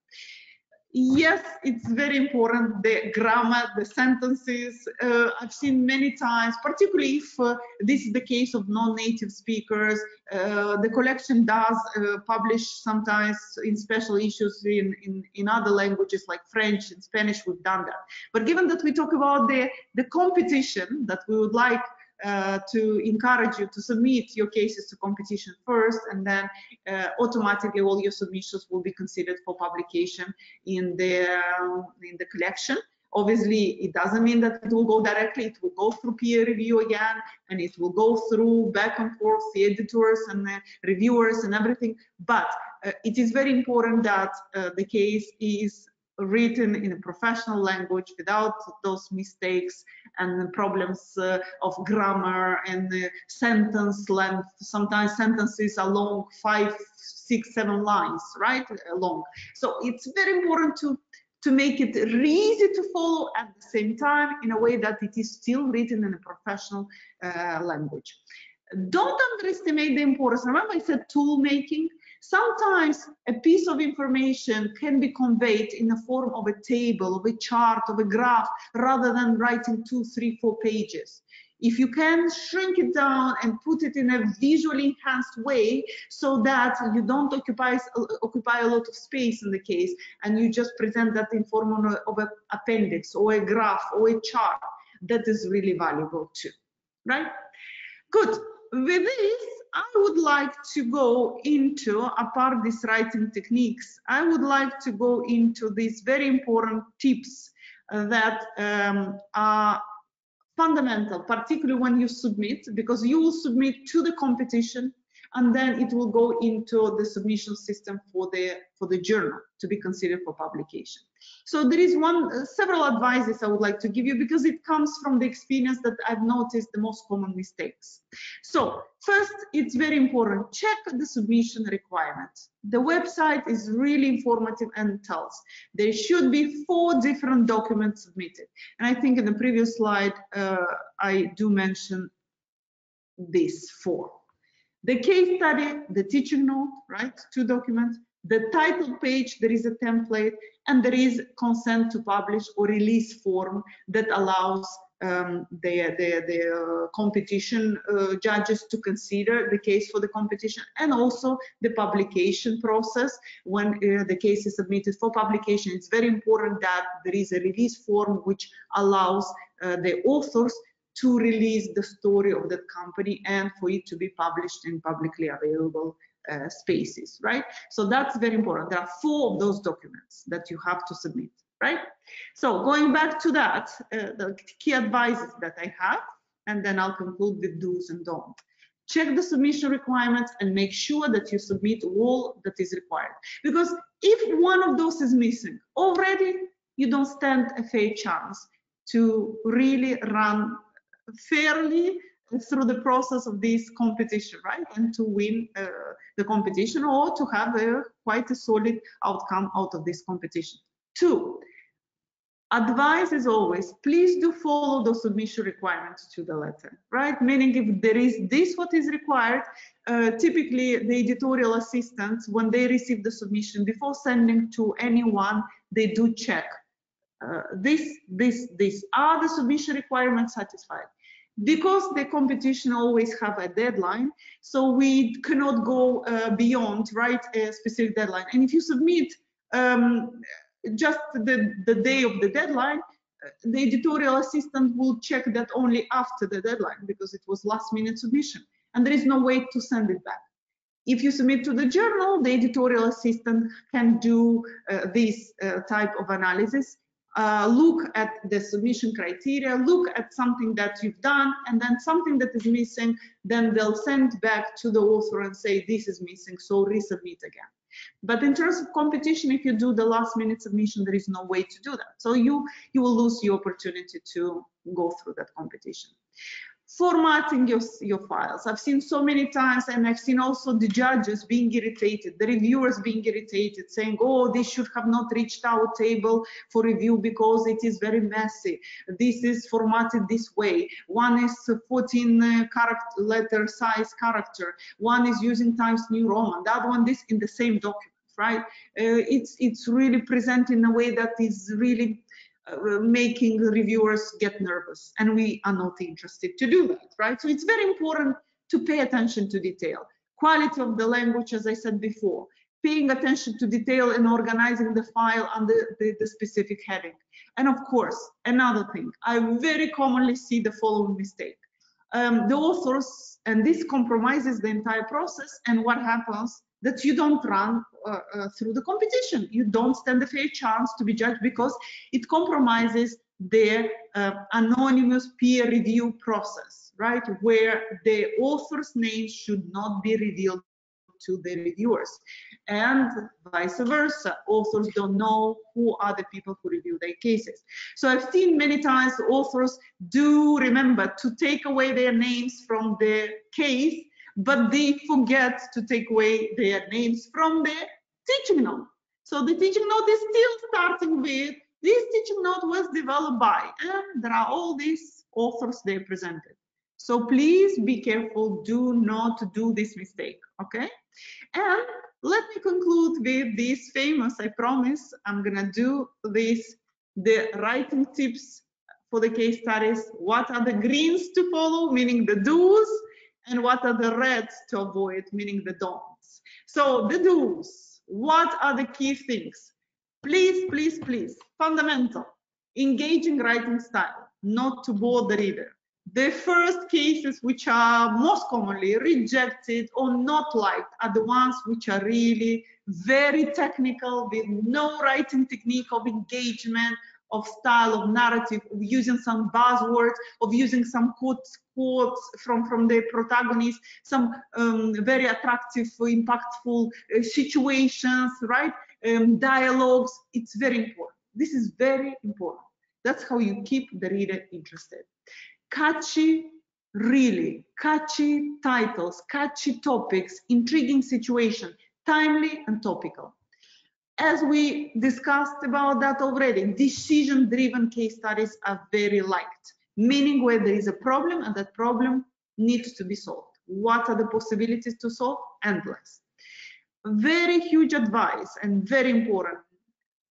Speaker 3: yes it's very important the grammar the sentences uh, i've seen many times particularly if uh, this is the case of non-native speakers uh, the collection does uh, publish sometimes in special issues in, in in other languages like french and spanish we've done that. But given that we talk about the the competition that we would like uh, to encourage you to submit your cases to competition first and then uh, automatically all your submissions will be considered for publication in the um, in the collection. Obviously it doesn't mean that it will go directly it will go through peer review again and it will go through back and forth the editors and the reviewers and everything but uh, it is very important that uh, the case is written in a professional language without those mistakes and problems uh, of grammar and uh, sentence length. Sometimes sentences are long, five, six, seven lines, right, uh, long. So it's very important to to make it easy to follow at the same time in a way that it is still written in a professional uh, language. Don't underestimate the importance. Remember I said tool making? Sometimes a piece of information can be conveyed in the form of a table, of a chart, of a graph, rather than writing two, three, four pages. If you can shrink it down and put it in a visually enhanced way so that you don't occupy, occupy a lot of space in the case and you just present that in form of an appendix or a graph or a chart, that is really valuable too, right? Good. With this, I would like to go into, apart these writing techniques, I would like to go into these very important tips uh, that um, are fundamental, particularly when you submit, because you will submit to the competition and then it will go into the submission system for the for the journal to be considered for publication. So there is one uh, several advices i would like to give you because it comes from the experience that i've noticed the most common mistakes. So first it's very important check the submission requirements the website is really informative and tells. There should be four different documents submitted. And i think in the previous slide uh, i do mention these four the case study, the teaching note, right? Two documents. The title page, there is a template, and there is consent to publish or release form that allows um, the, the, the uh, competition uh, judges to consider the case for the competition and also the publication process when uh, the case is submitted for publication. It's very important that there is a release form which allows uh, the authors to release the story of that company and for it to be published in publicly available uh, spaces, right? So that's very important. There are four of those documents that you have to submit, right? So going back to that, uh, the key advices that I have, and then I'll conclude with do's and don'ts. Check the submission requirements and make sure that you submit all that is required. Because if one of those is missing, already you don't stand a fair chance to really run fairly through the process of this competition, right? And to win uh, the competition or to have a quite a solid outcome out of this competition. Two, advice is always, please do follow the submission requirements to the letter, right? Meaning if there is this what is required, uh, typically the editorial assistants, when they receive the submission, before sending to anyone, they do check uh, this, this, this, are the submission requirements satisfied? Because the competition always have a deadline so we cannot go uh, beyond right a specific deadline. And if you submit um, just the, the day of the deadline the editorial assistant will check that only after the deadline because it was last minute submission and there is no way to send it back. If you submit to the journal the editorial assistant can do uh, this uh, type of analysis uh, look at the submission criteria, look at something that you've done, and then something that is missing, then they'll send back to the author and say, this is missing, so resubmit again. But in terms of competition, if you do the last minute submission, there is no way to do that. So you, you will lose the opportunity to go through that competition formatting your, your files. I've seen so many times, and I've seen also the judges being irritated, the reviewers being irritated, saying, oh, this should have not reached our table for review because it is very messy. This is formatted this way. One is 14 uh, character letter size character. One is using Times New Roman. The other one, this in the same document, right? Uh, it's, it's really presented in a way that is really uh, making reviewers get nervous. And we are not interested to do that right? So it's very important to pay attention to detail. Quality of the language as i said before paying attention to detail and organizing the file under the, the specific heading. And of course another thing i very commonly see the following mistake. Um, the authors and this compromises the entire process and what happens that you don't run uh, uh, through the competition. You don't stand a fair chance to be judged because it compromises their uh, anonymous peer review process, right? Where the author's name should not be revealed to the reviewers and vice versa authors don't know who are the people who review their cases so i've seen many times authors do remember to take away their names from the case but they forget to take away their names from the teaching note. So the teaching note is still starting with this teaching note was developed by, and there are all these authors they presented. So please be careful, do not do this mistake, okay? And let me conclude with this famous, I promise, I'm gonna do this, the writing tips for the case studies. What are the greens to follow, meaning the do's, and what are the reds to avoid, meaning the don'ts. So the do's, what are the key things? Please, please, please, fundamental, engaging writing style, not to bore the reader. The first cases which are most commonly rejected or not liked are the ones which are really very technical with no writing technique of engagement, of style, of narrative, of using some buzzwords, of using some quotes, quotes from, from the protagonist, some um, very attractive, impactful uh, situations, right? Um, dialogues. It's very important. This is very important. That's how you keep the reader interested catchy, really catchy titles, catchy topics, intriguing situation, timely and topical. As we discussed about that already, decision-driven case studies are very liked, meaning where there is a problem and that problem needs to be solved. What are the possibilities to solve? Endless. Very huge advice and very important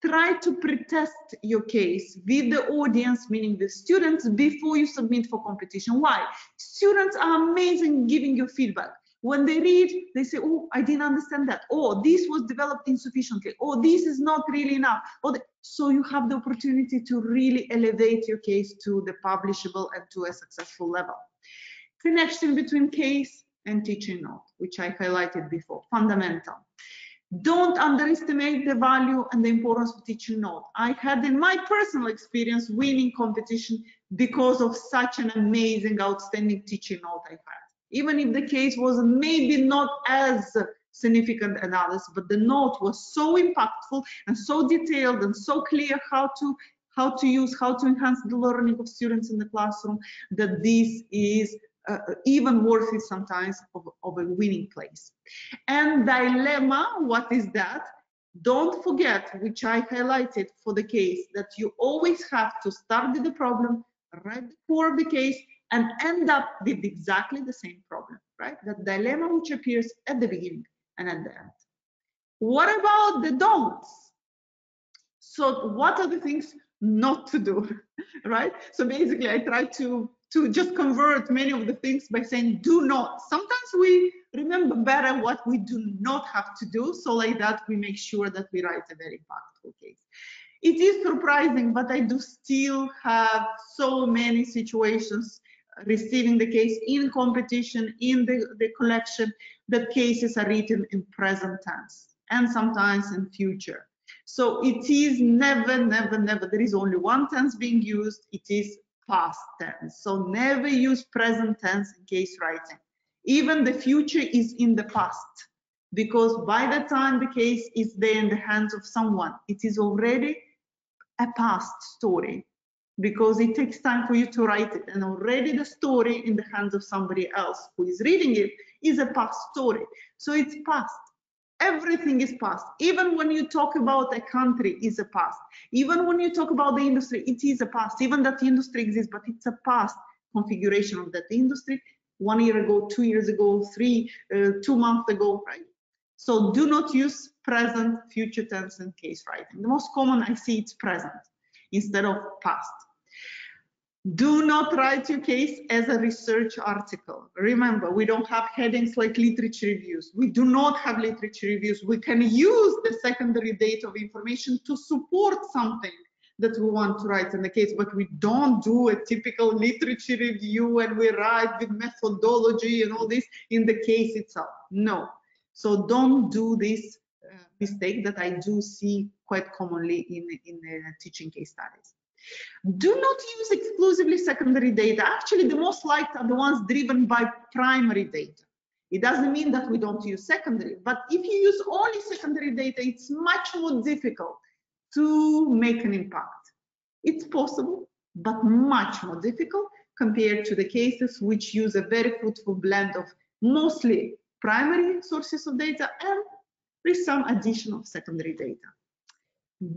Speaker 3: try to pretest your case with the audience, meaning the students, before you submit for competition. Why? Students are amazing giving you feedback. When they read, they say, oh, I didn't understand that. Oh, this was developed insufficiently. Oh, this is not really enough. Oh, so you have the opportunity to really elevate your case to the publishable and to a successful level. Connection between case and teaching note, which I highlighted before, fundamental. Don't underestimate the value and the importance of teaching note. I had in my personal experience winning competition because of such an amazing, outstanding teaching note I had. Even if the case was maybe not as significant others, but the note was so impactful and so detailed and so clear how to how to use, how to enhance the learning of students in the classroom, that this is uh, even worthy sometimes of, of a winning place. And dilemma, what is that? Don't forget, which I highlighted for the case, that you always have to start with the problem, write the core of the case, and end up with exactly the same problem, right? That dilemma which appears at the beginning and at the end. What about the don'ts? So what are the things not to do, right? So basically I try to to just convert many of the things by saying do not. Sometimes we remember better what we do not have to do. So like that, we make sure that we write a very impactful case. It is surprising, but I do still have so many situations receiving the case in competition, in the, the collection, that cases are written in present tense and sometimes in future. So it is never, never, never, there is only one tense being used. It is past tense. So never use present tense in case writing. Even the future is in the past because by the time the case is there in the hands of someone, it is already a past story because it takes time for you to write it and already the story in the hands of somebody else who is reading it is a past story. So it's past. Everything is past. Even when you talk about a country is a past. Even when you talk about the industry it is a past. Even that industry exists but it's a past configuration of that industry. One year ago two years ago three uh, two months ago right? So do not use present future tense and case writing. The most common i see it's present instead of past do not write your case as a research article. Remember, we don't have headings like literature reviews. We do not have literature reviews. We can use the secondary data of information to support something that we want to write in the case, but we don't do a typical literature review and we write with methodology and all this in the case itself. No. So don't do this uh, mistake that I do see quite commonly in, in uh, teaching case studies. Do not use exclusively secondary data. Actually, the most liked are the ones driven by primary data. It doesn't mean that we don't use secondary, but if you use only secondary data, it's much more difficult to make an impact. It's possible, but much more difficult compared to the cases which use a very fruitful blend of mostly primary sources of data and with some additional secondary data.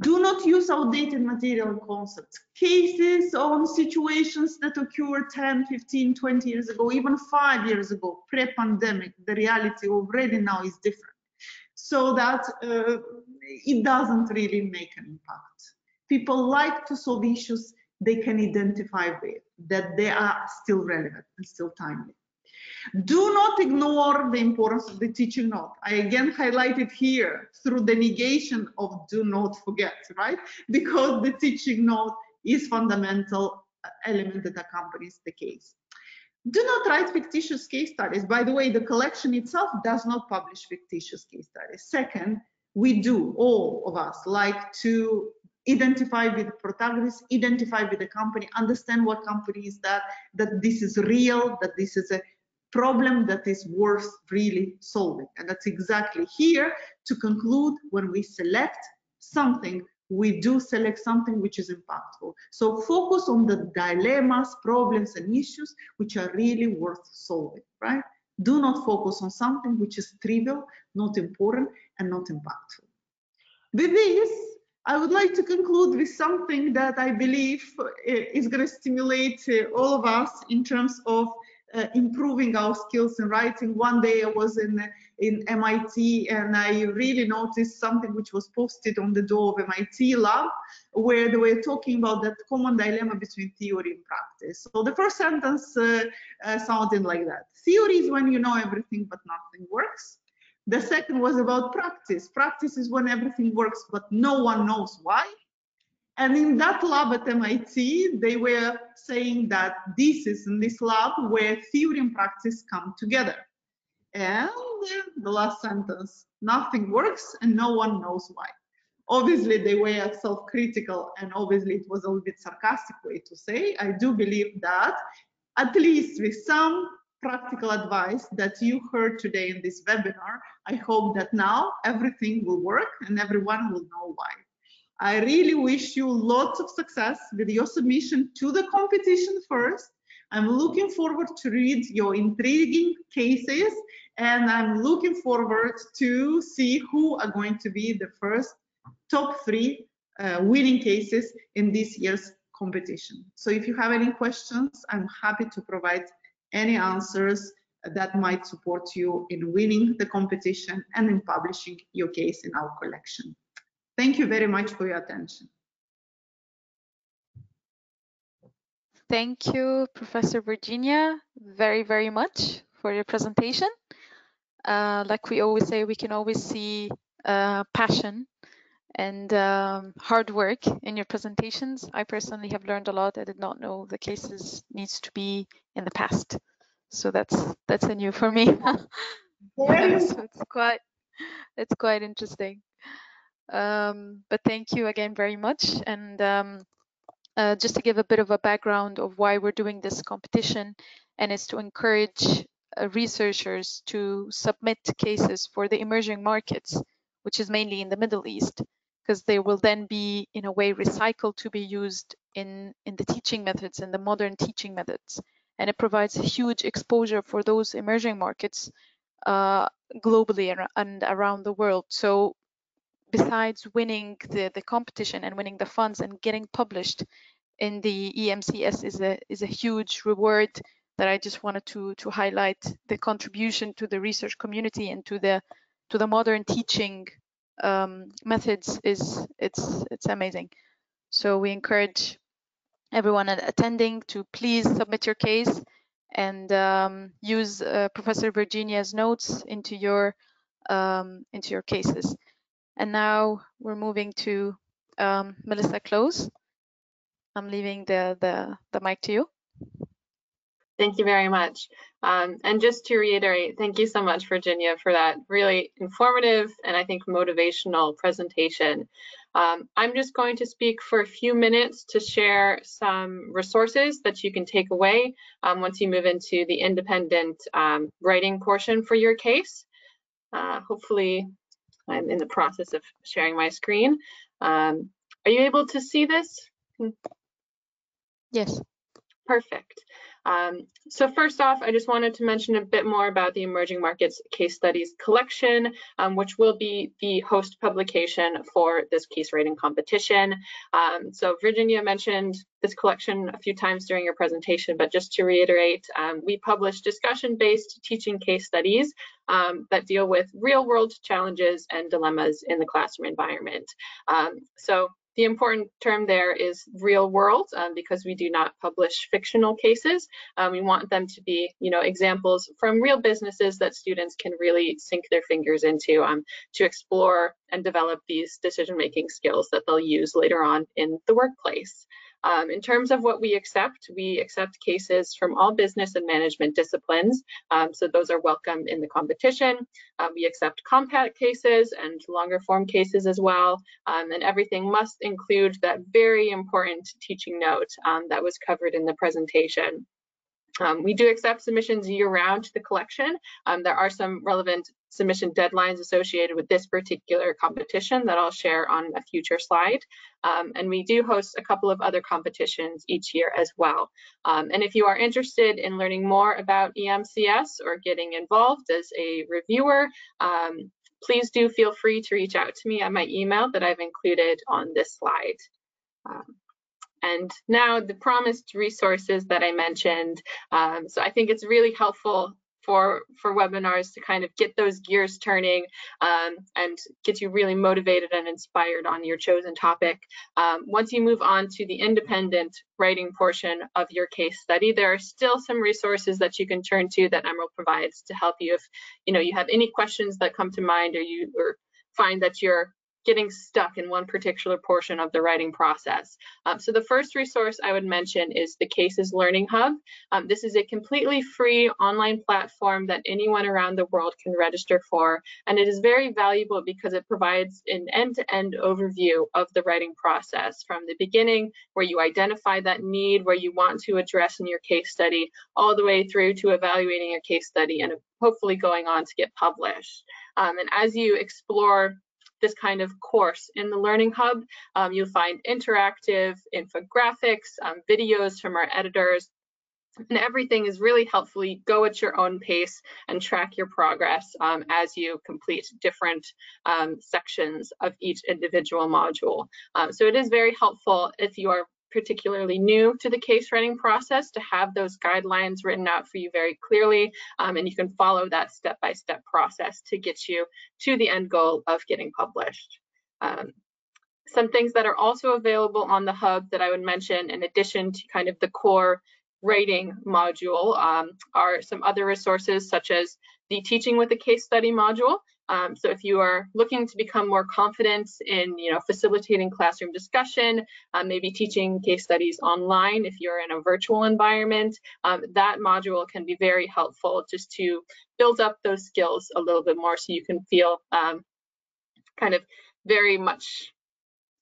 Speaker 3: Do not use outdated material concepts. Cases on situations that occurred 10, 15, 20 years ago, even five years ago, pre-pandemic, the reality already now is different. so that uh, it doesn't really make an impact. People like to solve issues they can identify with, that they are still relevant and still timely. Do not ignore the importance of the teaching note. I again highlight it here through the negation of do not forget, right? Because the teaching note is fundamental uh, element that accompanies the case. Do not write fictitious case studies. By the way, the collection itself does not publish fictitious case studies. Second, we do, all of us, like to identify with the protagonist, identify with the company, understand what company is that, that this is real, that this is a problem that is worth really solving. And that's exactly here to conclude when we select something, we do select something which is impactful. So focus on the dilemmas, problems, and issues which are really worth solving, right? Do not focus on something which is trivial, not important, and not impactful. With this, I would like to conclude with something that I believe eh, is going to stimulate eh, all of us in terms of uh, improving our skills in writing. One day I was in in MIT and I really noticed something which was posted on the door of MIT lab where they were talking about that common dilemma between theory and practice. So the first sentence uh, uh, sounded like that. Theory is when you know everything but nothing works. The second was about practice. Practice is when everything works but no one knows why. And in that lab at MIT, they were saying that this is in this lab where theory and practice come together. And the last sentence, nothing works and no one knows why. Obviously, they were self-critical and obviously it was a little bit sarcastic way to say. I do believe that at least with some practical advice that you heard today in this webinar, I hope that now everything will work and everyone will know why. I really wish you lots of success with your submission to the competition first. I'm looking forward to read your intriguing cases and I'm looking forward to see who are going to be the first top three uh, winning cases in this year's competition. So if you have any questions, I'm happy to provide any answers that might support you in winning the competition and in publishing your case in our collection. Thank you very much for your attention.
Speaker 1: Thank you, Professor Virginia, very, very much for your presentation. Uh, like we always say, we can always see uh, passion and um, hard work in your presentations. I personally have learned a lot. I did not know the cases needs to be in the past. So that's that's a new for me. so it's quite it's quite interesting. Um, but thank you again very much. And um, uh, just to give a bit of a background of why we're doing this competition, and it's to encourage uh, researchers to submit cases for the emerging markets, which is mainly in the Middle East, because they will then be in a way recycled to be used in, in the teaching methods and the modern teaching methods. And it provides huge exposure for those emerging markets uh, globally and around the world. So besides winning the, the competition and winning the funds and getting published in the EMCS is a is a huge reward that I just wanted to to highlight the contribution to the research community and to the to the modern teaching um, methods is it's it's amazing. So we encourage everyone attending to please submit your case and um, use uh, Professor Virginia's notes into your um, into your cases. And now we're moving to um, Melissa Close. I'm leaving the, the, the mic to you.
Speaker 4: Thank you very much. Um, and just to reiterate, thank you so much, Virginia, for that really informative and I think motivational presentation. Um, I'm just going to speak for a few minutes to share some resources that you can take away um, once you move into the independent um, writing portion for your case. Uh, hopefully I'm in the process of sharing my screen. Um, are you able to see this?
Speaker 1: Yes.
Speaker 4: Perfect. Um, so first off, I just wanted to mention a bit more about the Emerging Markets Case Studies collection, um, which will be the host publication for this case writing competition. Um, so Virginia mentioned this collection a few times during your presentation, but just to reiterate, um, we publish discussion-based teaching case studies um, that deal with real-world challenges and dilemmas in the classroom environment. Um, so the important term there is real world um, because we do not publish fictional cases. Um, we want them to be, you know, examples from real businesses that students can really sink their fingers into um, to explore and develop these decision-making skills that they'll use later on in the workplace. Um, in terms of what we accept, we accept cases from all business and management disciplines, um, so those are welcome in the competition. Uh, we accept compact cases and longer form cases as well, um, and everything must include that very important teaching note um, that was covered in the presentation. Um, we do accept submissions year-round to the collection. Um, there are some relevant submission deadlines associated with this particular competition that I'll share on a future slide. Um, and we do host a couple of other competitions each year as well. Um, and if you are interested in learning more about EMCS or getting involved as a reviewer, um, please do feel free to reach out to me at my email that I've included on this slide. Um, and now the promised resources that I mentioned. Um, so I think it's really helpful for for webinars to kind of get those gears turning um, and get you really motivated and inspired on your chosen topic. Um, once you move on to the independent writing portion of your case study, there are still some resources that you can turn to that Emerald provides to help you if you know you have any questions that come to mind or you or find that you're getting stuck in one particular portion of the writing process. Um, so the first resource I would mention is the Cases Learning Hub. Um, this is a completely free online platform that anyone around the world can register for, and it is very valuable because it provides an end-to-end -end overview of the writing process from the beginning, where you identify that need, where you want to address in your case study, all the way through to evaluating your case study and hopefully going on to get published. Um, and as you explore this kind of course. In the Learning Hub, um, you'll find interactive infographics, um, videos from our editors, and everything is really helpfully go at your own pace and track your progress um, as you complete different um, sections of each individual module. Um, so it is very helpful if you are particularly new to the case writing process to have those guidelines written out for you very clearly um, and you can follow that step-by-step -step process to get you to the end goal of getting published. Um, some things that are also available on the hub that I would mention in addition to kind of the core writing module um, are some other resources such as the teaching with a case study module. Um, so if you are looking to become more confident in, you know, facilitating classroom discussion, uh, maybe teaching case studies online if you're in a virtual environment, um, that module can be very helpful just to build up those skills a little bit more so you can feel um, kind of very much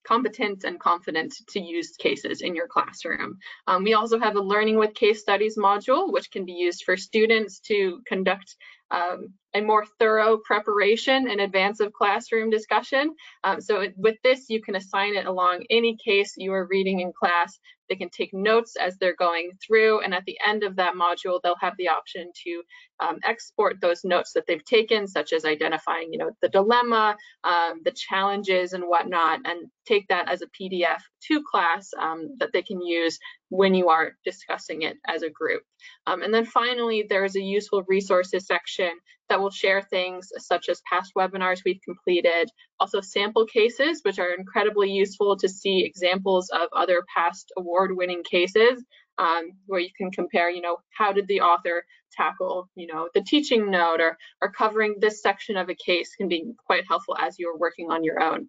Speaker 4: competent and confident to use cases in your classroom. Um, we also have a learning with case studies module, which can be used for students to conduct um, a more thorough preparation in advance of classroom discussion. Um, so with this, you can assign it along any case you are reading in class. They can take notes as they're going through, and at the end of that module, they'll have the option to um, export those notes that they've taken, such as identifying, you know, the dilemma, um, the challenges and whatnot, and take that as a PDF to class um, that they can use when you are discussing it as a group. Um, and then finally, there is a useful resources section that will share things such as past webinars we've completed, also sample cases, which are incredibly useful to see examples of other past award-winning cases um, where you can compare, you know, how did the author tackle, you know, the teaching note or, or covering this section of a case can be quite helpful as you're working on your own.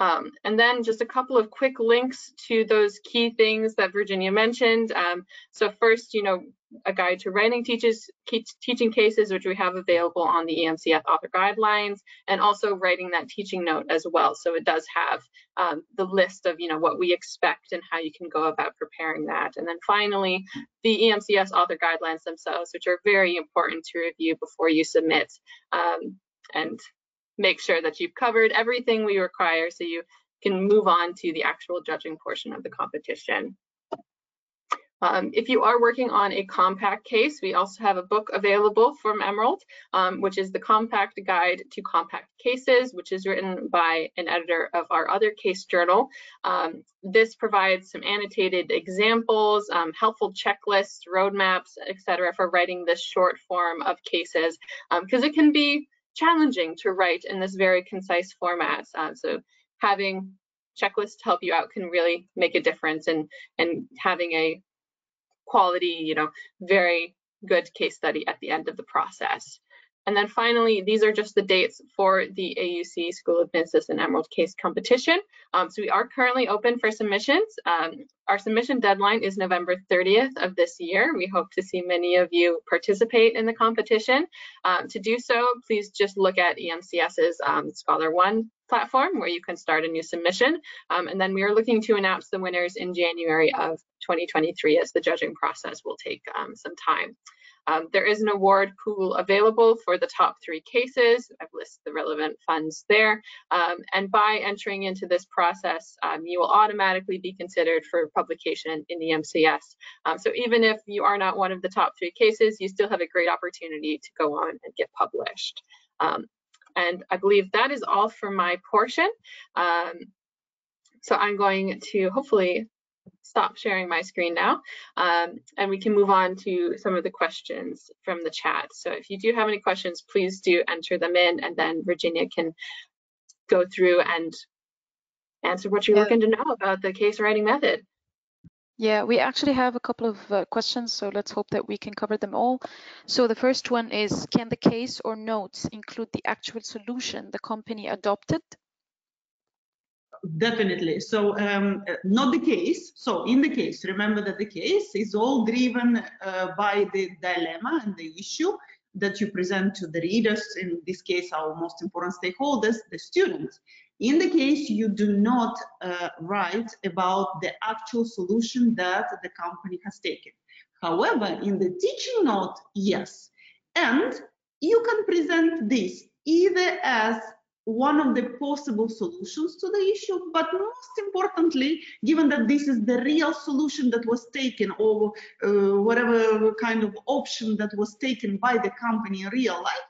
Speaker 4: Um, and then just a couple of quick links to those key things that Virginia mentioned. Um, so first, you know, a guide to writing teaches, teaching cases, which we have available on the EMCS author guidelines, and also writing that teaching note as well. So it does have um, the list of, you know, what we expect and how you can go about preparing that. And then finally, the EMCS author guidelines themselves, which are very important to review before you submit. Um, and make sure that you've covered everything we require so you can move on to the actual judging portion of the competition. Um, if you are working on a compact case, we also have a book available from Emerald, um, which is the Compact Guide to Compact Cases, which is written by an editor of our other case journal. Um, this provides some annotated examples, um, helpful checklists, roadmaps, etc., for writing this short form of cases, because um, it can be challenging to write in this very concise format. Uh, so having checklists to help you out can really make a difference and and having a quality, you know, very good case study at the end of the process. And then finally, these are just the dates for the AUC School of Business and Emerald Case Competition. Um, so we are currently open for submissions. Um, our submission deadline is November 30th of this year. We hope to see many of you participate in the competition. Um, to do so, please just look at EMCS's um, ScholarOne platform where you can start a new submission. Um, and then we are looking to announce the winners in January of 2023 as the judging process will take um, some time. Um, there is an award pool available for the top three cases. I've listed the relevant funds there. Um, and by entering into this process, um, you will automatically be considered for publication in the MCS. Um, so even if you are not one of the top three cases, you still have a great opportunity to go on and get published. Um, and I believe that is all for my portion. Um, so I'm going to hopefully stop sharing my screen now um, and we can move on to some of the questions from the chat. So if you do have any questions, please do enter them in and then Virginia can go through and answer what you're yeah. looking to know about the case writing method.
Speaker 1: Yeah, we actually have a couple of uh, questions, so let's hope that we can cover them all. So the first one is, can the case or notes include the actual solution the company adopted?
Speaker 3: Definitely. So um, not the case. So in the case, remember that the case is all driven uh, by the dilemma and the issue that you present to the readers, in this case, our most important stakeholders, the students. In the case, you do not uh, write about the actual solution that the company has taken. However, in the teaching note, yes. And you can present this either as one of the possible solutions to the issue, but most importantly, given that this is the real solution that was taken or uh, whatever kind of option that was taken by the company in real life,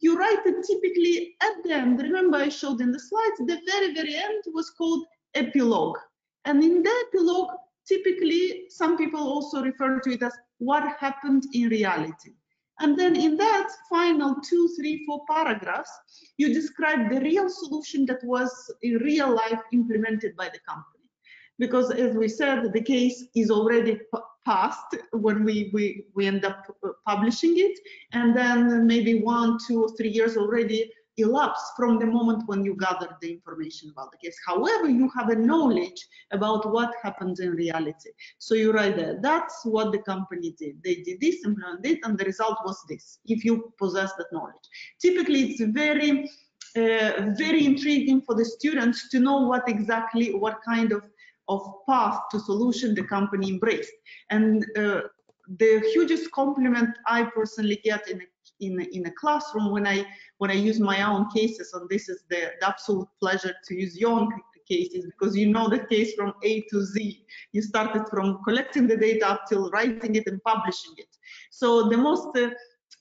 Speaker 3: you write it typically at the end. Remember I showed in the slides, the very, very end was called epilogue. And in the epilogue, typically some people also refer to it as what happened in reality. And then in that final two, three, four paragraphs, you describe the real solution that was in real life implemented by the company. Because as we said, the case is already passed when we, we, we end up uh, publishing it. And then maybe one, two, or three years already elapse from the moment when you gather the information about the case. However, you have a knowledge about what happens in reality. So you write there, that's what the company did. They did this, implemented it, and the result was this, if you possess that knowledge. Typically, it's very, uh, very intriguing for the students to know what exactly, what kind of, of path to solution the company embraced. And uh, the hugest compliment I personally get in a in, in a classroom when I when I use my own cases, and this is the, the absolute pleasure to use your own cases because you know the case from A to Z. You started from collecting the data up till writing it and publishing it. So the most uh,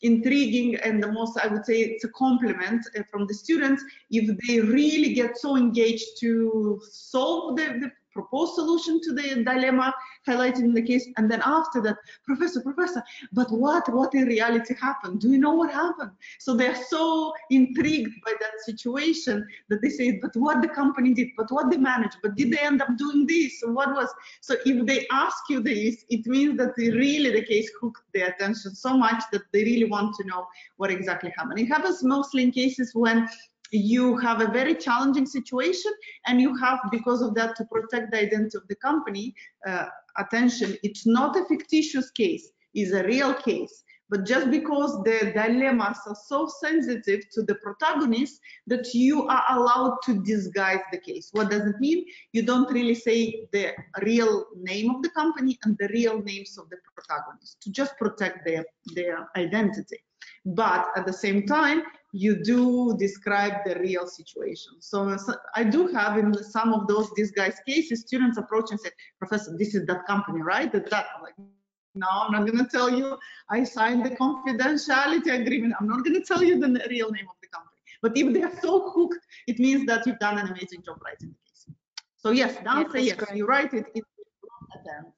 Speaker 3: intriguing and the most, I would say, it's a compliment uh, from the students if they really get so engaged to solve the, the proposed solution to the dilemma highlighted in the case and then after that professor professor but what what in reality happened? Do you know what happened? So they're so intrigued by that situation that they say but what the company did but what they managed but did they end up doing this? What was so if they ask you this it means that really the case hooked their attention so much that they really want to know what exactly happened. It happens mostly in cases when you have a very challenging situation and you have because of that to protect the identity of the company uh, attention. It's not a fictitious case. It's a real case. But just because the dilemmas are so sensitive to the protagonist that you are allowed to disguise the case. What does it mean? You don't really say the real name of the company and the real names of the protagonists to just protect their their identity But at the same time, you do describe the real situation. So, so I do have in some of those disguised cases, students approach and say, Professor, this is that company, right? That, that. I'm like, no, I'm not going to tell you. I signed the confidentiality agreement. I'm not going to tell you the real name of the company. But if they're so hooked, it means that you've done an amazing job writing the case. So yes, the answer yes, yes you write it. It's at the end.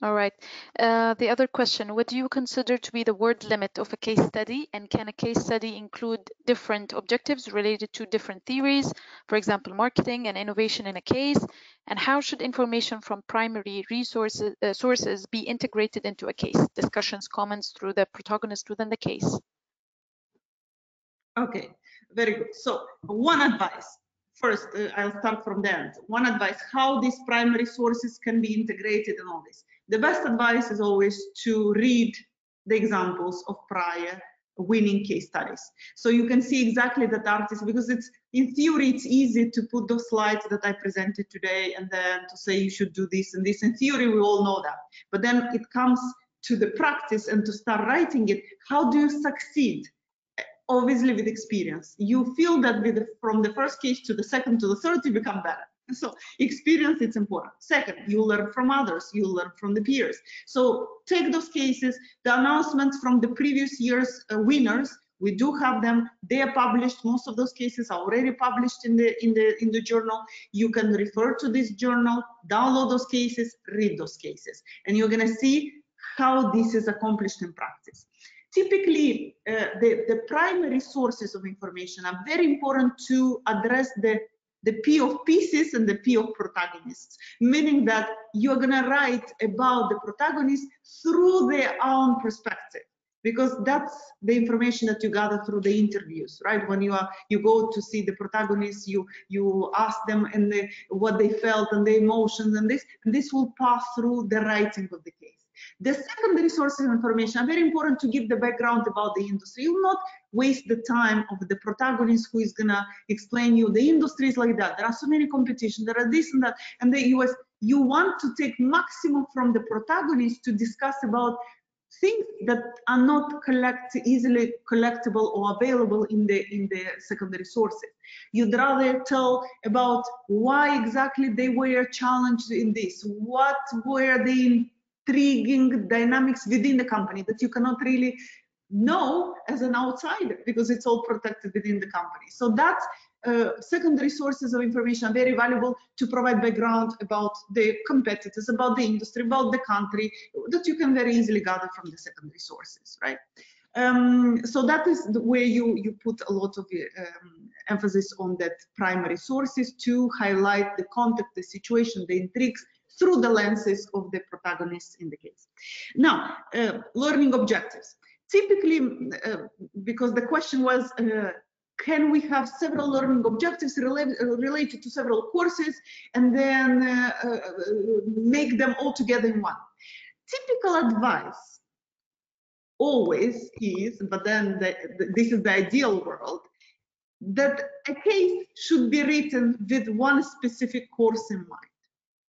Speaker 1: All right. Uh, the other question, what do you consider to be the word limit of a case study? And can a case study include different objectives related to different theories, for example, marketing and innovation in a case? And how should information from primary resources uh, sources be integrated into a case? Discussions, comments through the protagonist within the case.
Speaker 3: Okay, very good. So one advice, first, uh, I'll start from the end. One advice, how these primary sources can be integrated in all this. The best advice is always to read the examples of prior winning case studies. So you can see exactly that artist, because it's in theory, it's easy to put those slides that I presented today and then to say you should do this and this. In theory, we all know that. But then it comes to the practice and to start writing it. How do you succeed? Obviously with experience. You feel that with from the first case to the second to the third, you become better. So experience it's important. Second, you learn from others, you learn from the peers. So take those cases, the announcements from the previous year's uh, winners, we do have them. They are published. Most of those cases are already published in the in the in the journal. You can refer to this journal, download those cases, read those cases, and you're gonna see how this is accomplished in practice. Typically, uh, the, the primary sources of information are very important to address the the P of pieces and the P of protagonists, meaning that you're going to write about the protagonist through their own perspective because that's the information that you gather through the interviews right when you are you go to see the protagonists you you ask them and the, what they felt and the emotions and this and this will pass through the writing of the case the secondary sources of information are very important to give the background about the industry. You will not waste the time of the protagonist who is gonna explain you the industry is like that. There are so many competition, there are this and that, and the US, you want to take maximum from the protagonist to discuss about things that are not collect easily collectible or available in the in the secondary sources you'd rather tell about why exactly they were challenged in this what were the intriguing dynamics within the company that you cannot really know as an outsider because it's all protected within the company. So that's uh, secondary sources of information are very valuable to provide background about the competitors, about the industry, about the country that you can very easily gather from the secondary sources, right? Um, so that is where you, you put a lot of um, emphasis on that primary sources to highlight the context, the situation, the intrigues, through the lenses of the protagonists in the case. Now, uh, learning objectives. Typically, uh, because the question was, uh, can we have several learning objectives related to several courses and then uh, uh, make them all together in one? Typical advice always is, but then the, the, this is the ideal world, that a case should be written with one specific course in mind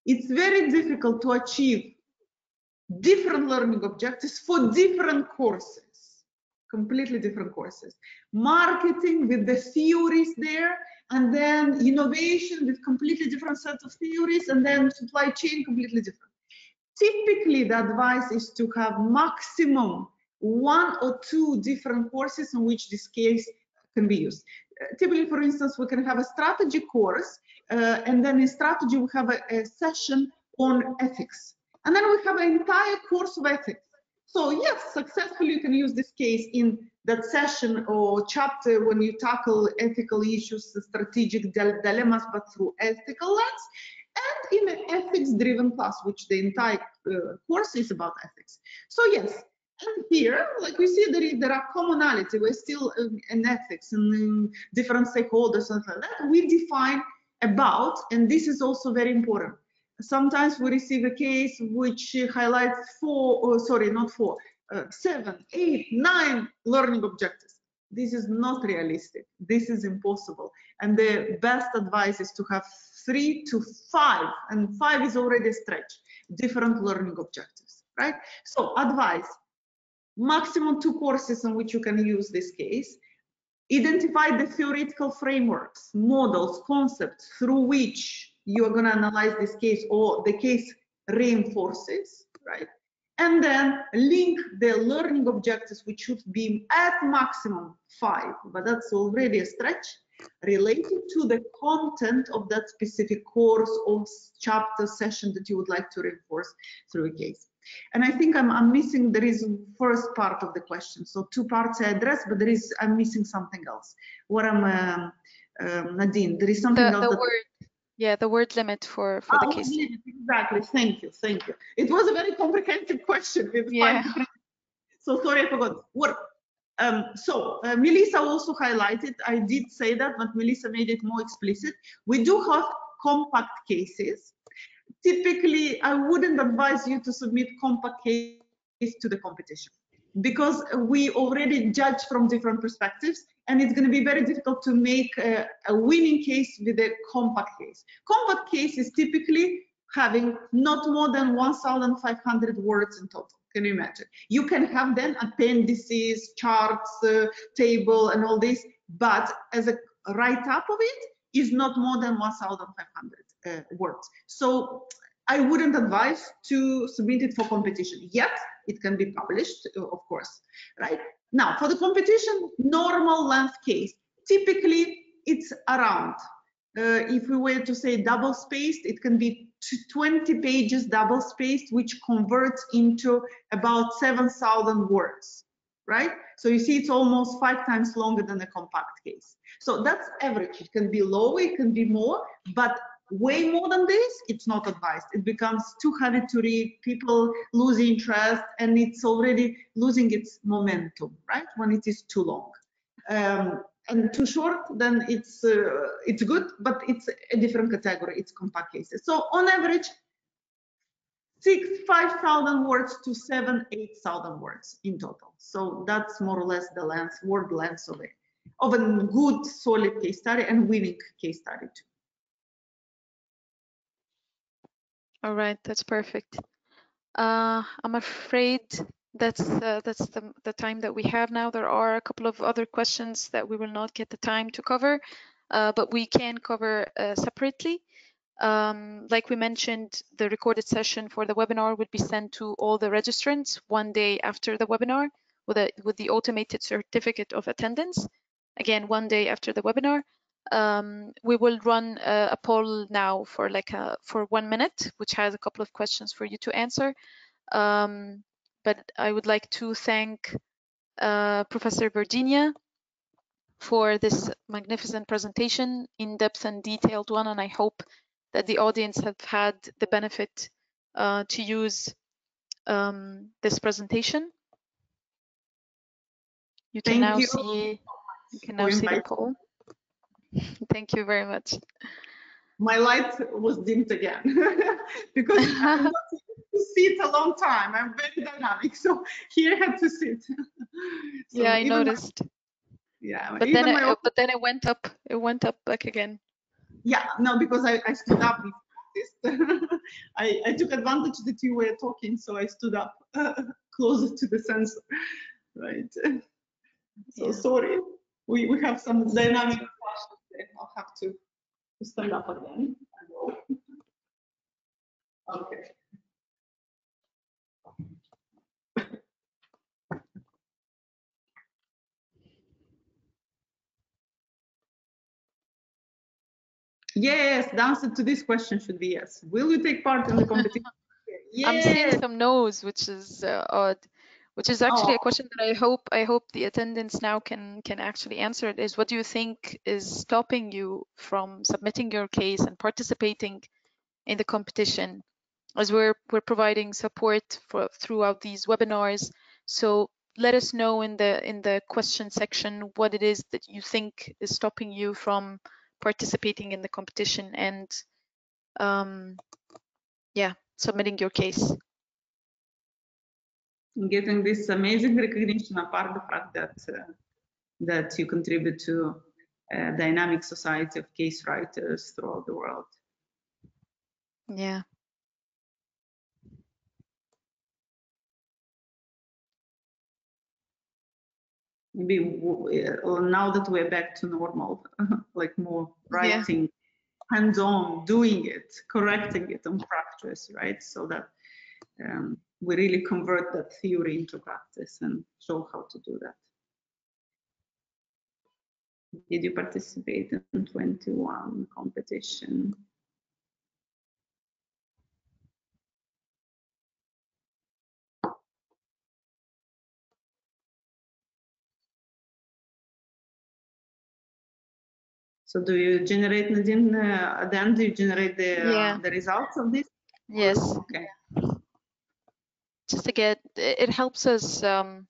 Speaker 3: it's very difficult to achieve different learning objectives for different courses, completely different courses. Marketing with the theories there, and then innovation with completely different sets of theories, and then supply chain completely different. Typically, the advice is to have maximum one or two different courses in which this case can be used. Typically, for instance, we can have a strategy course uh, and then in strategy, we have a, a, session on ethics. And then we have an entire course of ethics. So yes, successfully you can use this case in that session or chapter when you tackle ethical issues, strategic dilemmas, but through ethical lens, and in an ethics-driven class, which the entire uh, course is about ethics. So yes, and here, like we see, there, is, there are commonality. We're still um, in ethics and different stakeholders and like that. We define about, and this is also very important. Sometimes we receive a case which highlights four—sorry, not four, uh, seven, eight, nine learning objectives. This is not realistic. This is impossible. And the best advice is to have three to five, and five is already a stretch, different learning objectives, right? So advice, maximum two courses in which you can use this case. Identify the theoretical frameworks, models, concepts through which you are going to analyze this case or the case reinforces, right? And then link the learning objectives, which should be at maximum five, but that's already a stretch, related to the content of that specific course or chapter session that you would like to reinforce through a case. And I think I'm, I'm missing, there is first part of the question. So two parts I address, but there is, I'm missing something else. What I'm, um, um, Nadine, there is something
Speaker 1: The,
Speaker 3: else.
Speaker 1: the word, yeah, the word limit for for
Speaker 3: Ah,
Speaker 1: the case.
Speaker 3: limit, Exactly, thank you, thank you. It was a very comprehensive question
Speaker 1: Yeah.
Speaker 3: So sorry, I forgot. What? Um, so uh, Melissa also highlighted, I did say that, but Melissa made it more explicit. We do have compact cases. Typically, I wouldn't advise you to submit compact case to the competition because we already judge from different perspectives and it's going to be very difficult to make a, a winning case with a compact case. Compact case is typically having not more than 1,500 words in total. Can you imagine? You can have then appendices, charts, uh, table, and all this, but as a write-up of it is not more than 1,500 uh, words. So I wouldn't advise to submit it for competition yet. It can be published, uh, of course, right? Now, for the competition, normal length case, typically it's around. Uh, if we were to say double spaced, it can be 20 pages double spaced, which converts into about 7,000 words, right? So you see it's almost five times longer than a compact case. So that's average. It can be lower, it can be more, but way more than this, it's not advised. It becomes too heavy to read, people lose interest, and it's already losing its momentum, right? When it is too long. Um, and too short, then it's uh, it's good, but it's a different category. It's compact cases. So on average, six, five thousand words to seven, eight thousand words in total. So that's more or less the length, word length of it, of a good, solid case study and winning case study too.
Speaker 1: All right, that's perfect. Uh, I'm afraid that's uh, that's the the time that we have now. There are a couple of other questions that we will not get the time to cover, uh, but we can cover uh, separately. Um, like we mentioned, the recorded session for the webinar would be sent to all the registrants one day after the webinar with a with the automated certificate of attendance. Again, one day after the webinar. Um, we will run a, a poll now for like a, for one minute, which has a couple of questions for you to answer. Um, but I would like to thank uh, Professor Virginia for this magnificent presentation, in-depth and detailed one, and I hope that the audience have had the benefit uh, to use um, this presentation. You can
Speaker 3: Thank
Speaker 1: now
Speaker 3: you
Speaker 1: see you can now see the poll. Thank you very much.
Speaker 3: My light was dimmed again because I'm not to sit a long time. I'm very dynamic, so here I had to sit. So
Speaker 1: yeah, I
Speaker 3: even my-
Speaker 1: noticed.
Speaker 3: yeah,
Speaker 1: But then, it, but then it went up. It went up back again.
Speaker 3: yeah, no, because I, I stood up. I, I took advantage that you were talking, so I stood up closer to the sensor, right? So
Speaker 1: Yeah.
Speaker 3: sorry, we, we have some dynamic flashes. I'll have to to stand up again. Okay. Yes, the answer to this question should be yes. Will you take part in the competition? yes.
Speaker 1: I'm seeing some no's, which is uh, odd. Which is actually a
Speaker 3: Oh.
Speaker 1: question that I hope I hope the attendants now can can actually answer. It is what do you think is stopping you from submitting your case and participating in the competition? As we're we're providing support for throughout these webinars, so let us know in the in the question section what it is that you think is stopping you from participating in the competition and um, yeah, submitting your case.
Speaker 3: Getting this amazing recognition apart the fact that uh, that you contribute to a dynamic society of case writers throughout the world.
Speaker 1: Yeah.
Speaker 3: maybe uh, now that we're back to normal, like more
Speaker 1: Yeah.
Speaker 3: writing, hands-on, doing it, correcting it on practice, right? So that um, we really convert that theory into practice and show how to do that. Did you participate in 21 competition? So do you generate Nadine uh, at the? Do you generate the uh, the results of this?
Speaker 1: Yes,
Speaker 3: Okay.
Speaker 1: Just to get it helps us um,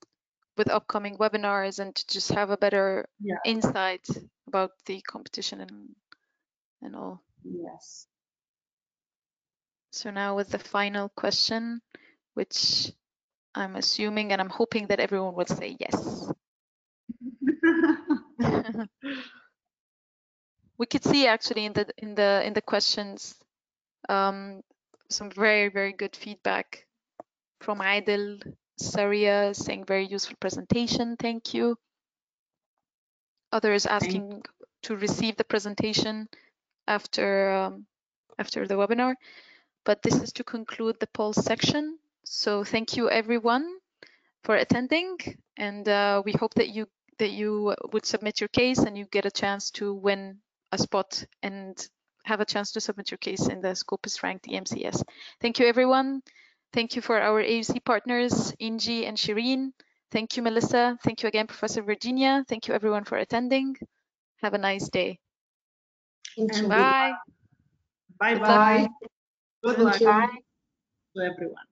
Speaker 1: with upcoming webinars and to just have a better
Speaker 3: Yeah.
Speaker 1: insight about the competition and and all.
Speaker 3: Yes.
Speaker 1: So now with the final question, which I'm assuming and I'm hoping that everyone will say yes. we could see actually in the in the in the questions um, some very very good feedback from Aidel Saria saying very useful presentation. Thank you. Others asking to receive the presentation after um, after the webinar. But this is to conclude the poll section. So thank you everyone for attending. And uh, we hope that you that you would submit your case and you get a chance to win a spot and have a chance to submit your case in the Scopus ranked EMCS. Thank you everyone. Thank you for our AUC partners, Inji and Shireen. Thank you, Melissa. Thank you again, Professor Virginia. Thank you everyone for attending. Have a nice day.
Speaker 2: Thank you.
Speaker 3: And
Speaker 1: Bye.
Speaker 3: Bye
Speaker 1: Good luck.
Speaker 3: bye. Good luck
Speaker 2: you.
Speaker 3: to everyone.